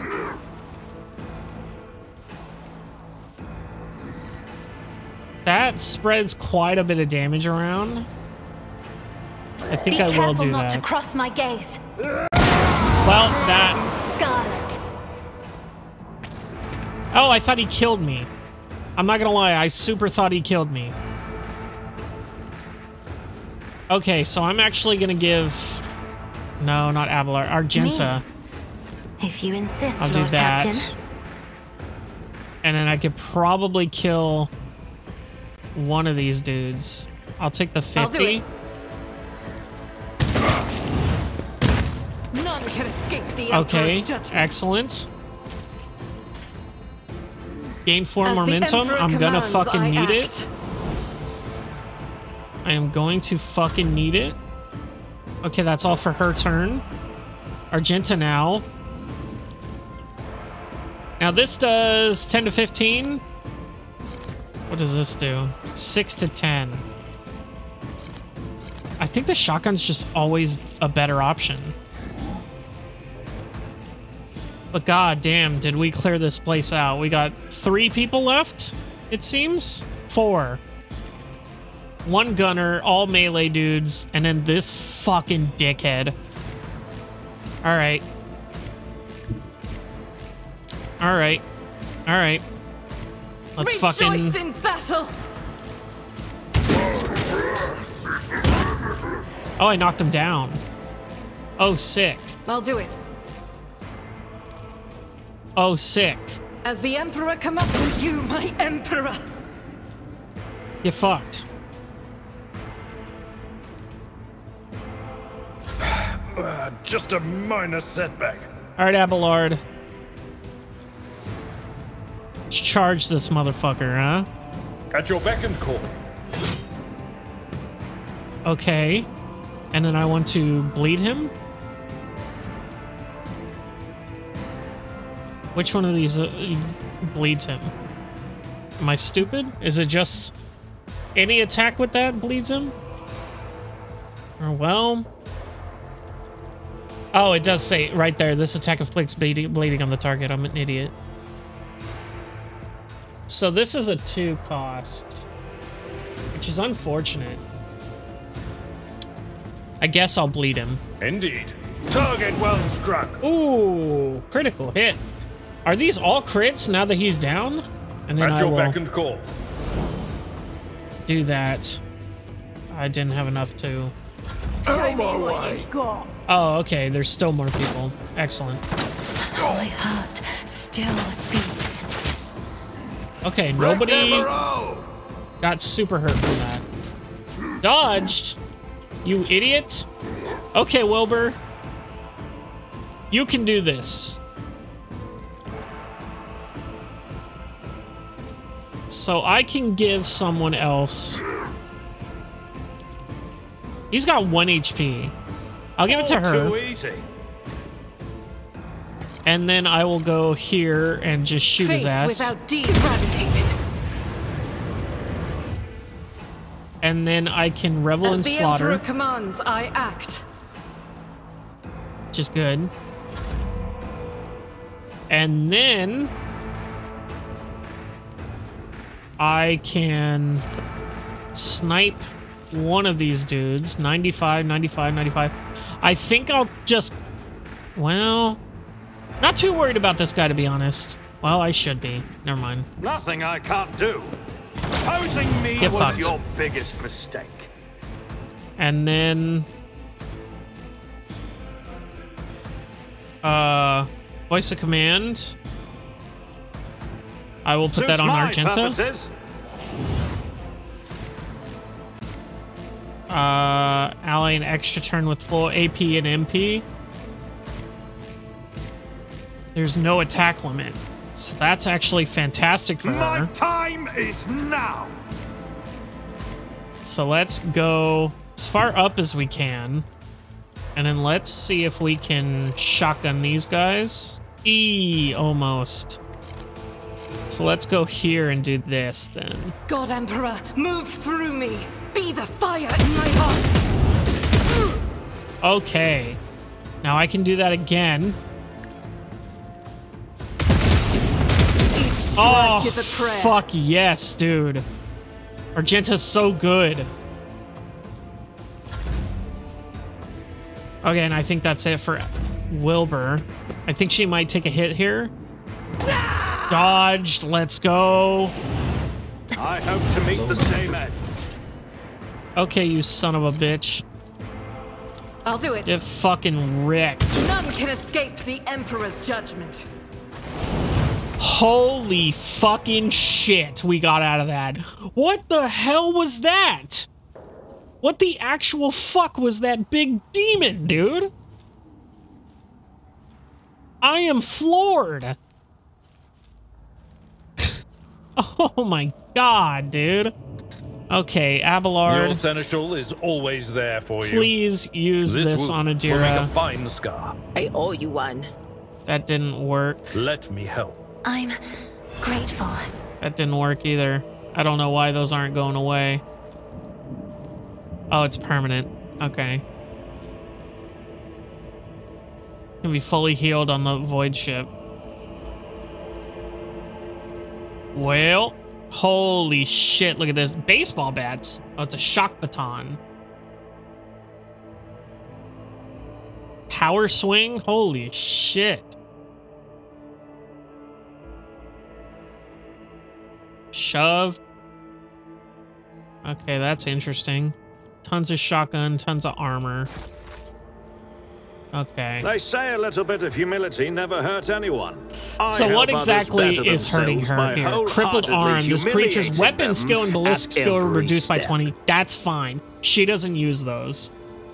That spreads quite a bit of damage around. I think Be I will careful do not that. to cross my gaze. Well, that Scarlet. Oh, I thought he killed me. I'm not gonna lie, I super thought he killed me. Okay, so I'm actually gonna give... No, not Abelard. Argenta. If you insist, I'll do Lord that. Captain. And then I could probably kill one of these dudes. I'll take the I'll do 50. it. None can escape the Okay, excellent. Gain four As momentum. I'm gonna commands, fucking I need act. it. I am going to fucking need it. Okay, that's all for her turn. Argenta now. Now this does 10 to 15. What does this do? 6 to 10. I think the shotgun's just always a better option. But god damn, did we clear this place out? We got three people left, it seems? Four. One gunner, all melee dudes, and then this fucking dickhead. Alright. Alright. Alright. Let's fucking... Rejoice in battle. Oh, I knocked him down. Oh, sick. I'll do it. Oh, sick. As the Emperor come commands you, my Emperor. You fucked. Uh, just a minor setback. All right, Abelard. Let's charge this motherfucker, huh? At your beck and call. Okay. And then I want to bleed him. Which one of these uh, bleeds him? Am I stupid? Is it just any attack with that bleeds him? Or well... Oh, it does say right there, this attack inflicts bleeding, bleeding on the target. I'm an idiot. So this is a two cost, which is unfortunate. I guess I'll bleed him. Indeed. Target well struck. Ooh, critical hit. Are these all crits now that he's down? And then At I your will beck and call. do that. I didn't have enough to. Out my way. Oh, okay. There's still more people. Excellent. My heart still beats. Okay, nobody got super hurt from that. Dodged? You idiot? Okay, Wilbur. You can do this. So I can give someone else. He's got one HP. I'll give it to oh, her. Too easy. And then I will go here and just shoot Faith his ass. without deed eradicated. And then I can revel in the slaughter, Emperor commands, I act. which is good. And then I can snipe one of these dudes. 95, 95, 95. I think I'll just... Well... Not too worried about this guy, to be honest. Well, I should be. Never mind. Nothing I can't do. Opposing me Get was fucked. your biggest mistake. And then... Uh... Voice of command. I will put Suits that on my Argenta. purposes. Uh, ally an extra turn with full AP and MP. There's no attack limit. So that's actually fantastic for My her. time is now. So let's go as far up as we can. And then let's see if we can shotgun these guys. E almost. So let's go here and do this then. God Emperor, move through me. Be the fire in my heart. Okay. Now I can do that again. Oh, is a prayer. fuck yes, dude. Argenta's so good. Okay, and I think that's it for Wilbur. I think she might take a hit here. Dodged. Let's go. I hope to meet the same end. Okay, you son of a bitch. I'll do it. Get fucking wrecked. None can escape the Emperor's judgment. Holy fucking shit we got out of that. What the hell was that? What the actual fuck was that big demon, dude? I am floored. oh my god, dude. Okay, Your Abelard, seneschal is always there for you. please use this, on wound will make a Idira. fine scar. I owe you one. That didn't work. Let me help. I'm grateful. That didn't work either. I don't know why those aren't going away. Oh, it's permanent. Okay. Can be fully healed on the void ship. Well, holy shit, look at this. Baseball bats. Oh, it's a shock baton. Power swing? Holy shit. Shove. Okay, that's interesting. Tons of shotgun, tons of armor. Okay. They say a little bit of humility never hurt anyone. I So what exactly is hurting her here? Crippled arm. This creature's weapon skill and ballistic skill are reduced by 20. That's fine. She doesn't use those.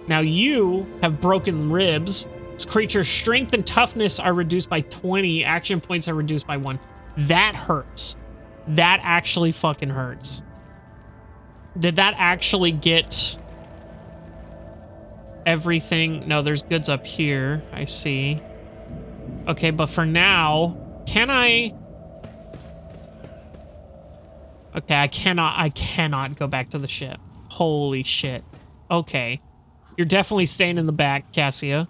Now you have broken ribs. This creature's strength and toughness are reduced by 20. Action points are reduced by 1. That hurts. That actually fucking hurts. Did that actually get everything? No, there's goods up here. I see. Okay, but for now, can I... Okay, I cannot, I cannot go back to the ship. Holy shit. Okay. You're definitely staying in the back, Cassia.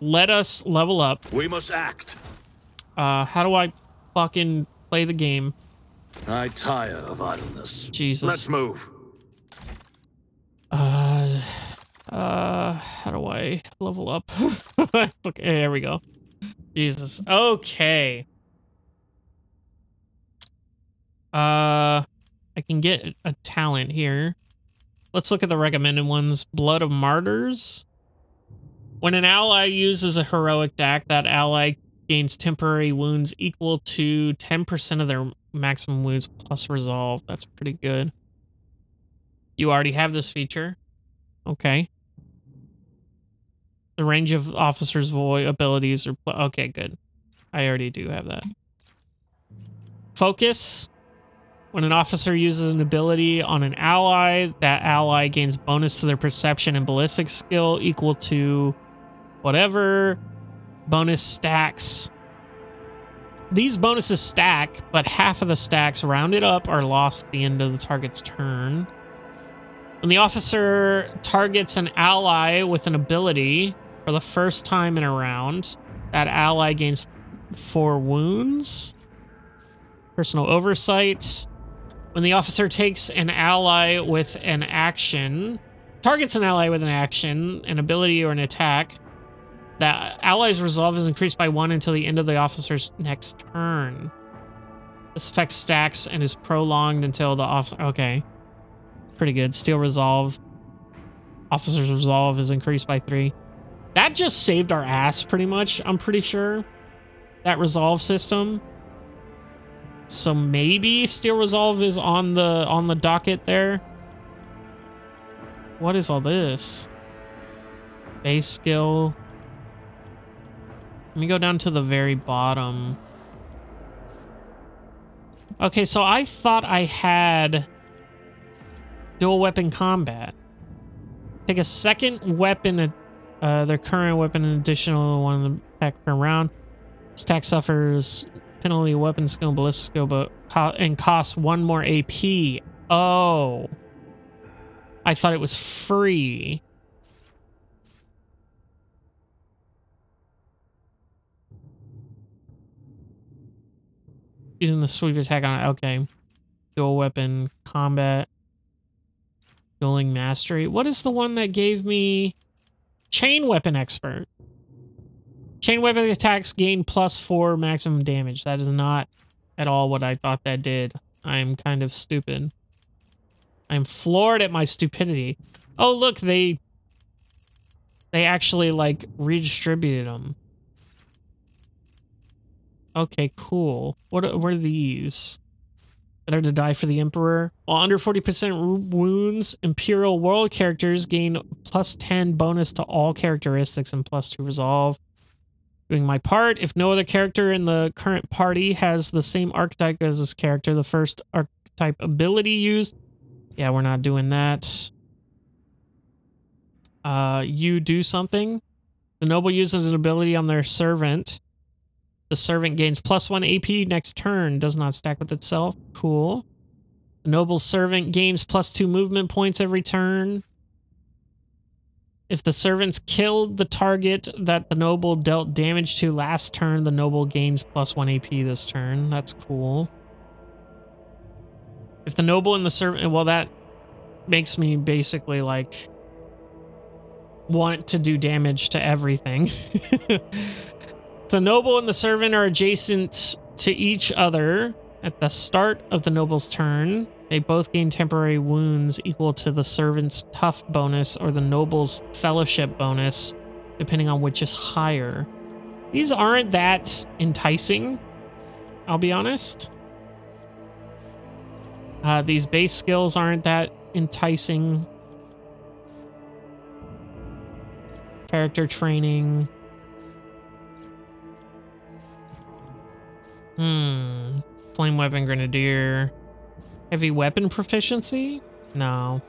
Let us level up. We must act. Uh, how do I fucking play the game? I tire of idleness. Jesus. Let's move. Uh, uh, how do I level up? okay, there we go. Jesus. Okay. Uh, I can get a talent here. Let's look at the recommended ones. Blood of Martyrs. When an ally uses a heroic act, that ally gains temporary wounds equal to 10% of their maximum wounds plus resolve. That's pretty good. You already have this feature. Okay. The range of officers' abilities are okay. Good. I already do have that. Focus. When an officer uses an ability on an ally, that ally gains bonus to their perception and ballistic skill equal to whatever. Bonus stacks. These bonuses stack, but half of the stacks rounded up are lost at the end of the target's turn. When the officer targets an ally with an ability for the first time in a round, that ally gains four wounds. Personal oversight. When the officer takes an ally with an action, targets an ally with an action, an ability, or an attack, that ally's resolve is increased by one until the end of the officer's next turn. This effect stacks and is prolonged until the officer. Okay. Pretty good. Steel resolve. Officer's resolve is increased by three. That just saved our ass pretty much, I'm pretty sure. That resolve system. So maybe steel resolve is on the on the docket there. What is all this? Base skill. Let me go down to the very bottom. Okay, so I thought I had dual weapon combat. Take a second weapon, uh, their current weapon, an additional one pack per round. Stack suffers penalty weapon skill, ballistic skill, but co and costs one more AP. Oh. I thought it was free. Using the sweep attack on it. Okay. Dual weapon combat. Dueling mastery. What is the one that gave me chain weapon expert? Chain weapon attacks gain plus four maximum damage. That is not at all what I thought that did. I'm kind of stupid. I'm floored at my stupidity. Oh, look, they they actually like redistributed them. Okay, cool. What are, what are these? Better to die for the Emperor. While under 40% wounds, Imperial World characters gain plus 10 bonus to all characteristics and plus 2 resolve. Doing my part. If no other character in the current party has the same archetype as this character, the first archetype ability used. Yeah, we're not doing that. Uh, you do something. The noble uses an ability on their servant. The servant gains plus one AP next turn, does not stack with itself. Cool. The noble servant gains plus two movement points every turn. If the servants killed the target that the noble dealt damage to last turn, the noble gains plus one AP this turn. That's cool. If the noble and the servant, well, that makes me basically like want to do damage to everything. The noble and the servant are adjacent to each other at the start of the noble's turn. They both gain temporary wounds equal to the servant's tough bonus or the noble's fellowship bonus, depending on which is higher. These aren't that enticing, I'll be honest. Uh, these base skills aren't that enticing. Character training. Hmm. Flame weapon grenadier. Heavy weapon proficiency? No.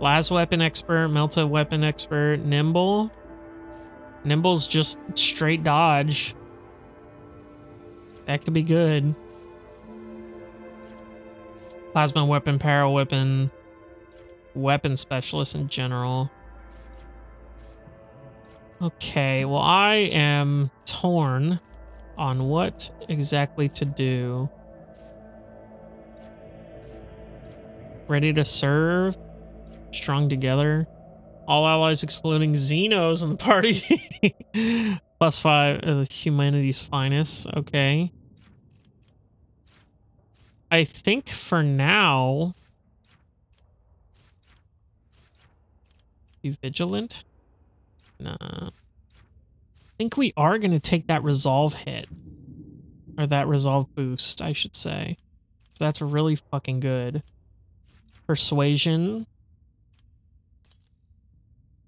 Las weapon expert, melta weapon expert, nimble. Nimble's just straight dodge. That could be good. Plasma weapon, para weapon, weapon specialist in general. Okay, well I am torn on what exactly to do. Ready to serve. Strung together. All allies excluding Xenos in the party. Plus five uh, humanity's finest. Okay. I think for now... Be vigilant? Nah think we are going to take that resolve hit. Or that resolve boost, I should say. So that's really fucking good. Persuasion.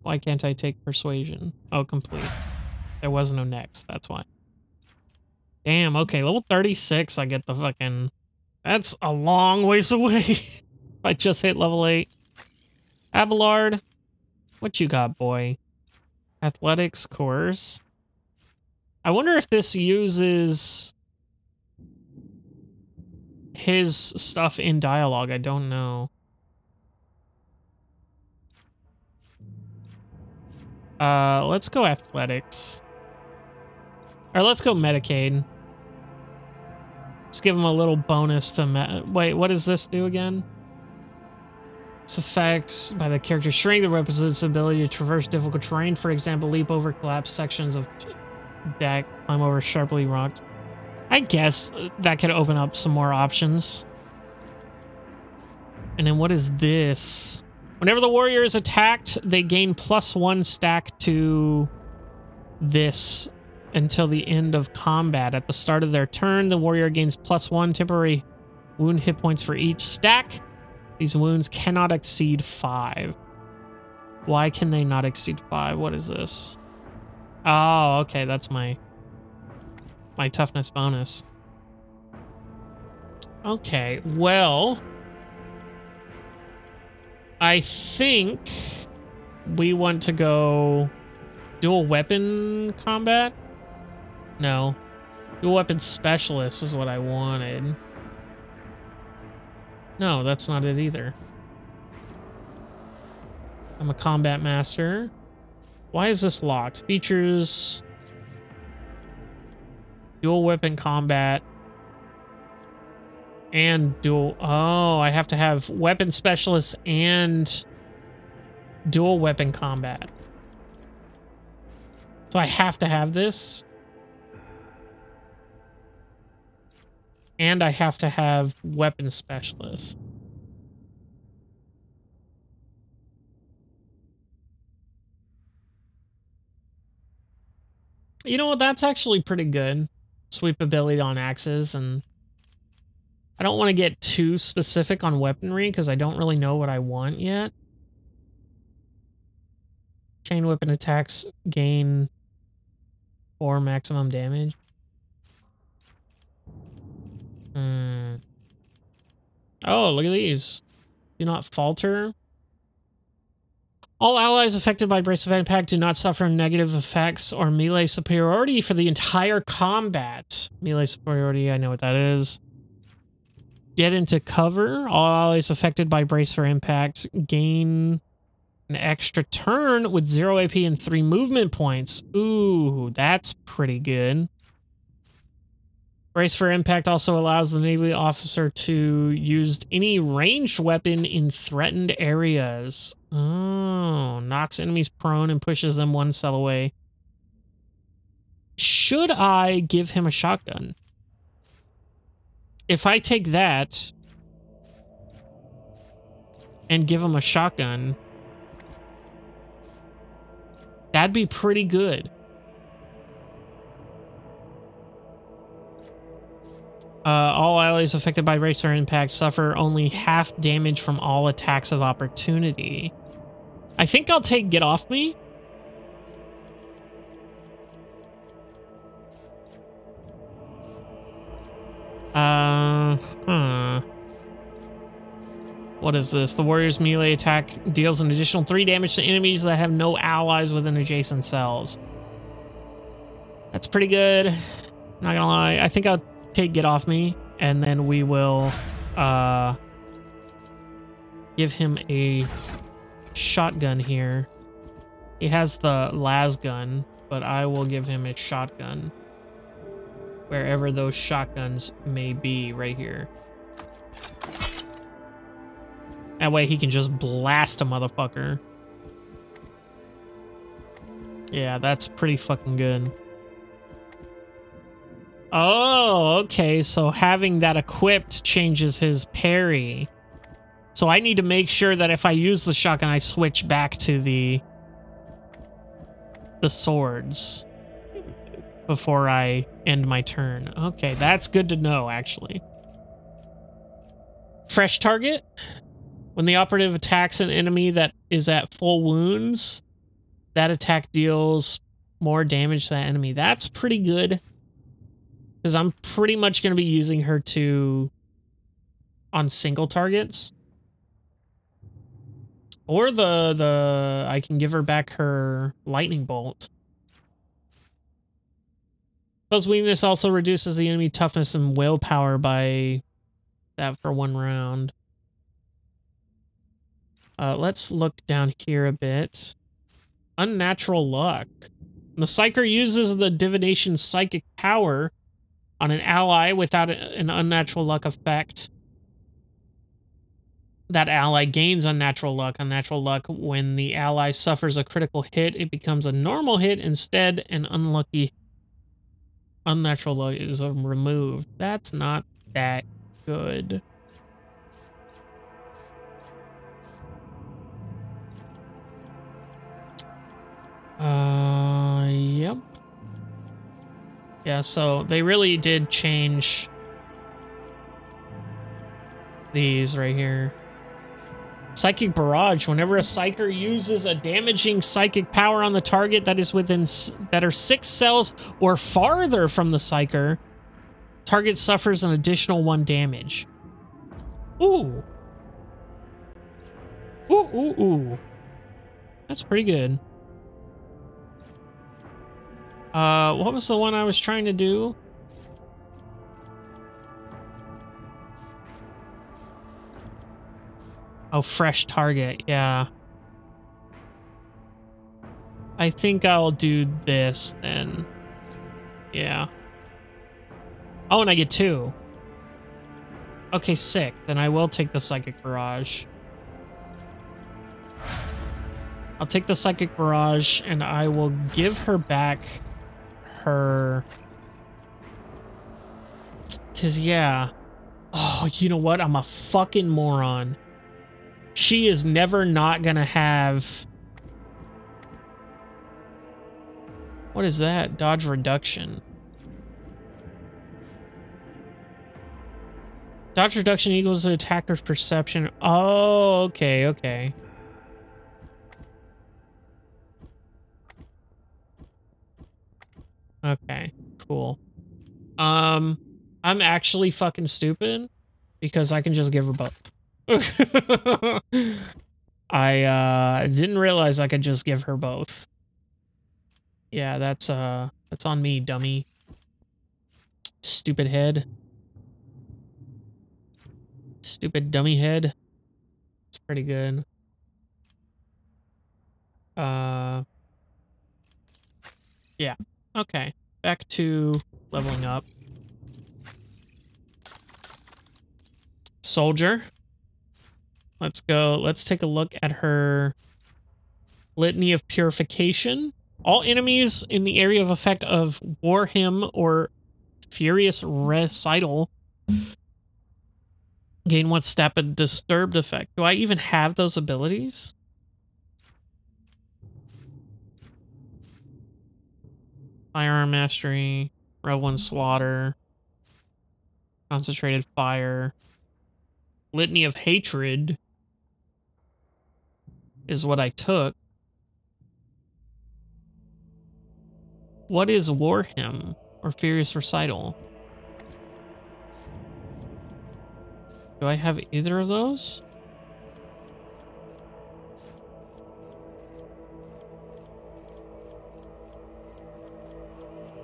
Why can't I take persuasion? Oh, complete. There was no next, that's why. Damn, okay, level 36, I get the fucking... That's a long ways away. I just hit level 8. Abelard, what you got, boy? Athletics course. I wonder if this uses his stuff in dialogue. I don't know. Uh, let's go athletics. Or let's go Medicae. Just give him a little bonus to wait. What does this do again? This affects by the character's strength that represents ability to traverse difficult terrain. For example, leap over collapsed sections of deck, climb over sharply rocks. I guess that could open up some more options. And then what is this? Whenever the warrior is attacked, they gain plus one stack to this until the end of combat. At the start of their turn, the warrior gains plus one temporary wound hit points for each stack. These wounds cannot exceed five. Why can they not exceed five? What is this? Oh, okay, that's my my toughness bonus. Okay, well, I think we want to go dual weapon combat. No, dual weapon specialist is what I wanted. No, that's not it either. I'm a combat master. Why is this locked? Features. Dual weapon combat. And dual oh i have to have weapon specialists and dual weapon combat. So i have to have this. And i have to have weapon specialist you know what that's actually pretty good sweep ability on axes and I don't want to get too specific on weaponry because I don't really know what I want yet. Chain weapon attacks gain four maximum damage. Hmm. Oh, look at these. Do not falter. All allies affected by Brace of Impact do not suffer negative effects or melee superiority for the entire combat. Melee superiority, I know what that is. Get into cover. All allies affected by Brace for Impact gain an extra turn with 0 AP and 3 movement points. Ooh, that's pretty good. Brace for Impact also allows the Navy officer to use any ranged weapon in threatened areas. Oh, knocks enemies prone and pushes them one cell away. Should I give him a shotgun? If I take that and give him a shotgun, that'd be pretty good. Uh, all allies affected by racer impact suffer only half damage from all attacks of opportunity. I think I'll take Get Off Me. Uh, huh. What is this? The warrior's melee attack deals an additional 3 damage to enemies that have no allies within adjacent cells. That's pretty good. Not gonna lie. I think I'll take Get Off Me, and then we will uh, give him a shotgun here. He has the las gun, but I will give him a shotgun. Wherever those shotguns may be right here. That way he can just blast a motherfucker. Yeah, that's pretty fucking good. Oh, okay. So having that equipped changes his parry. So I need to make sure that if I use the shotgun, I switch back to the the swords before I end my turn. Okay, that's good to know, actually. Fresh target. When the operative attacks an enemy that is at full wounds, that attack deals more damage to that enemy. That's pretty good. Because I'm pretty much going to be using her to... on single targets. Or the the I can give her back her lightning bolt. Plus weakness also reduces the enemy toughness and willpower by that for one round. Uh, let's look down here a bit. Unnatural luck. The Psyker uses the divination psychic power on an ally without an unnatural luck effect. That ally gains unnatural luck. Unnatural luck, when the ally suffers a critical hit, it becomes a normal hit. Instead, an unlucky unnatural luck is removed. That's not that good. Yeah, so they really did change these right here. Psychic Barrage. Whenever a Psyker uses a damaging psychic power on the target that is within that are six cells or farther from the Psyker, target suffers an additional one damage. Ooh. Ooh, ooh, ooh. That's pretty good. Uh, what was the one I was trying to do? Oh, fresh target, yeah. I think I'll do this then. Yeah. Oh, and I get two. Okay, sick. Then I will take the Psychic Barrage. I'll take the Psychic Barrage and I will give her back her... Because, yeah. Oh, you know what? I'm a fucking moron. She is never not gonna have... What is that? Dodge reduction. Dodge reduction equals the attacker's perception. Oh, okay, okay. Okay, cool. Um, I'm actually fucking stupid because I can just give her both. I uh didn't realize I could just give her both. Yeah, that's uh that's on me, dummy. Stupid head. Stupid dummy head. It's pretty good. Uh Yeah. Okay. Back to leveling up. Soldier. Let's go. Let's take a look at her Litany of Purification. All enemies in the area of effect of War Hymn or Furious Recital gain one step of Disturbed effect. Do I even have those abilities? Firearm Mastery, Revel Slaughter, Concentrated Fire, Litany of Hatred is what I took. What is War Hymn or Furious Recital? Do I have either of those?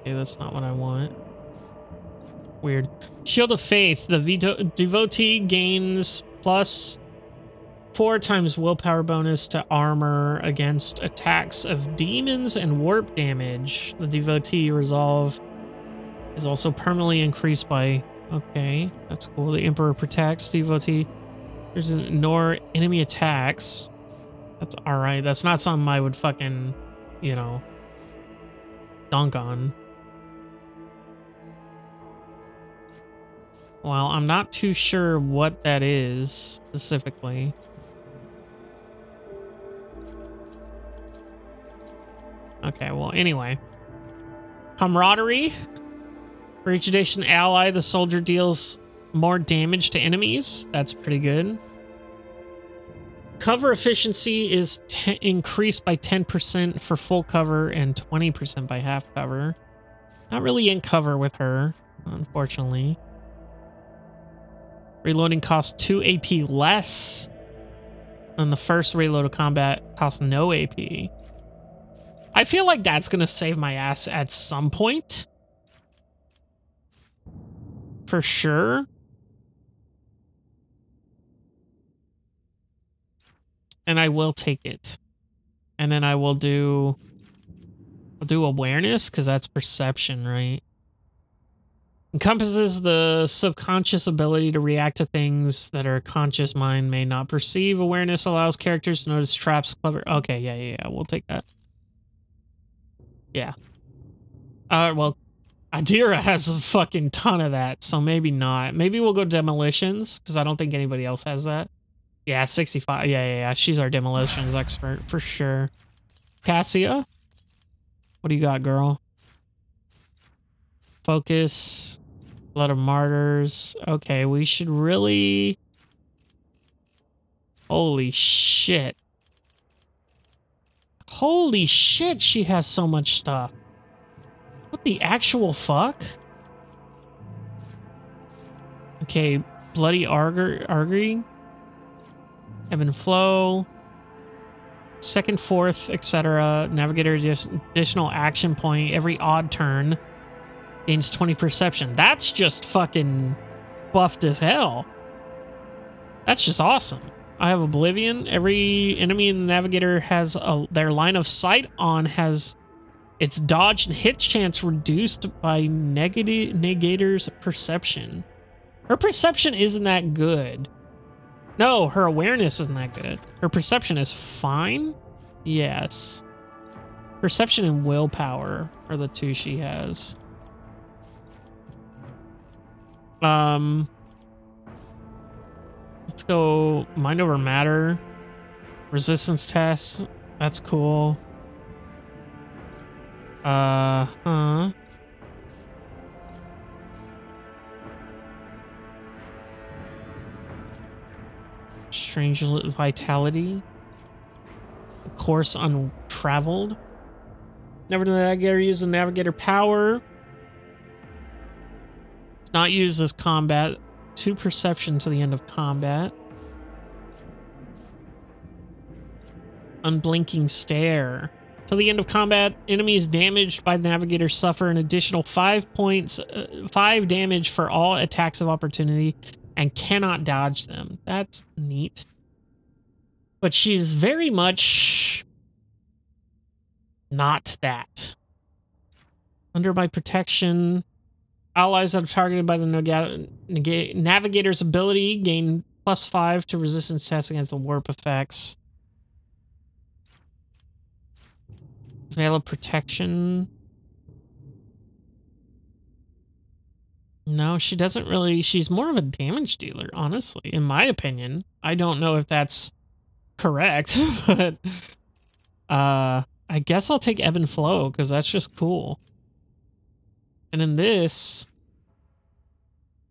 Okay, that's not what I want. Weird. Shield of Faith. The devotee gains plus four times willpower bonus to armor against attacks of demons and warp damage. The devotee resolve is also permanently increased by... Okay, that's cool. The Emperor protects devotee. There's an ignore enemy attacks. That's alright. That's not something I would fucking, you know, dunk on. Well, I'm not too sure what that is specifically. Okay, well, anyway. Camaraderie. For each addition ally, the soldier deals more damage to enemies. That's pretty good. Cover efficiency is increased by 10% for full cover and 20% by half cover. Not really in cover with her, unfortunately. Reloading costs 2 AP less. And the first reload of combat costs no AP. I feel like that's going to save my ass at some point. For sure. And I will take it. And then I will do... I'll do awareness, because that's perception, right? Encompasses the subconscious ability to react to things that our conscious mind may not perceive. Awareness allows characters to notice traps, clever... Okay, yeah, yeah, yeah. We'll take that. Yeah. Uh, well, Idira has a fucking ton of that, so maybe not. Maybe we'll go demolitions, because I don't think anybody else has that. Yeah, 65. Yeah, yeah, yeah. She's our demolitions expert, for sure. Cassia? What do you got, girl? Focus. Blood of Martyrs. Okay, we should really... Holy shit. Holy shit, she has so much stuff. What the actual fuck? Okay, Bloody Arger Argery. Ebb and Flow. Second, fourth, etc. Navigator additional action point every odd turn. Gains 20 perception. That's just fucking buffed as hell. That's just awesome. I have Oblivion. Every enemy in the Navigator has a, their line of sight on has its dodge and hit chance reduced by negative Negator's perception. Her perception isn't that good. No, her awareness isn't that good. Her perception is fine. Yes. Perception and willpower are the two she has. Um, let's go mind over matter. Resistance test. That's cool. Uh huh. Strange vitality. Course untraveled. Never did navigator use the navigator power. It's not used as combat. Two perception to the end of combat. Unblinking stare. Till the end of combat, enemies damaged by the navigator suffer an additional five points, uh, five damage for all attacks of opportunity and cannot dodge them. That's neat. But she's very much not that. Under my protection, allies that are targeted by the navigator's ability gain plus five to resistance tests against the warp effects. Veil of protection. No, she doesn't really. She's more of a damage dealer, honestly, in my opinion. I don't know if that's correct, but uh, I guess I'll take ebb and flow because that's just cool. And in this,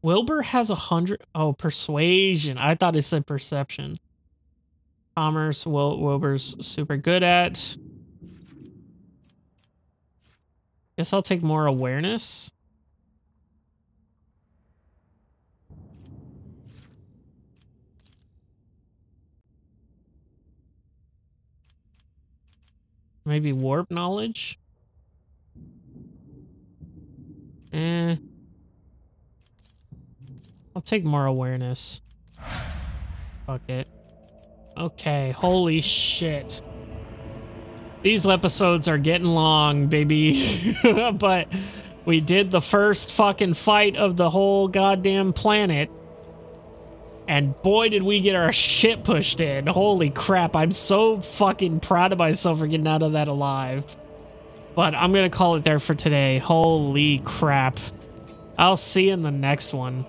Wilbur has a hundred. Oh, persuasion. I thought it said perception. Commerce, Wil Wilbur's super good at. Guess I'll take more awareness. Maybe warp knowledge? Eh. I'll take more awareness. Fuck it. Okay, holy shit. These episodes are getting long, baby. but we did the first fucking fight of the whole goddamn planet. And boy, did we get our shit pushed in. Holy crap, I'm so fucking proud of myself for getting out of that alive. But I'm going to call it there for today. Holy crap. I'll see you in the next one.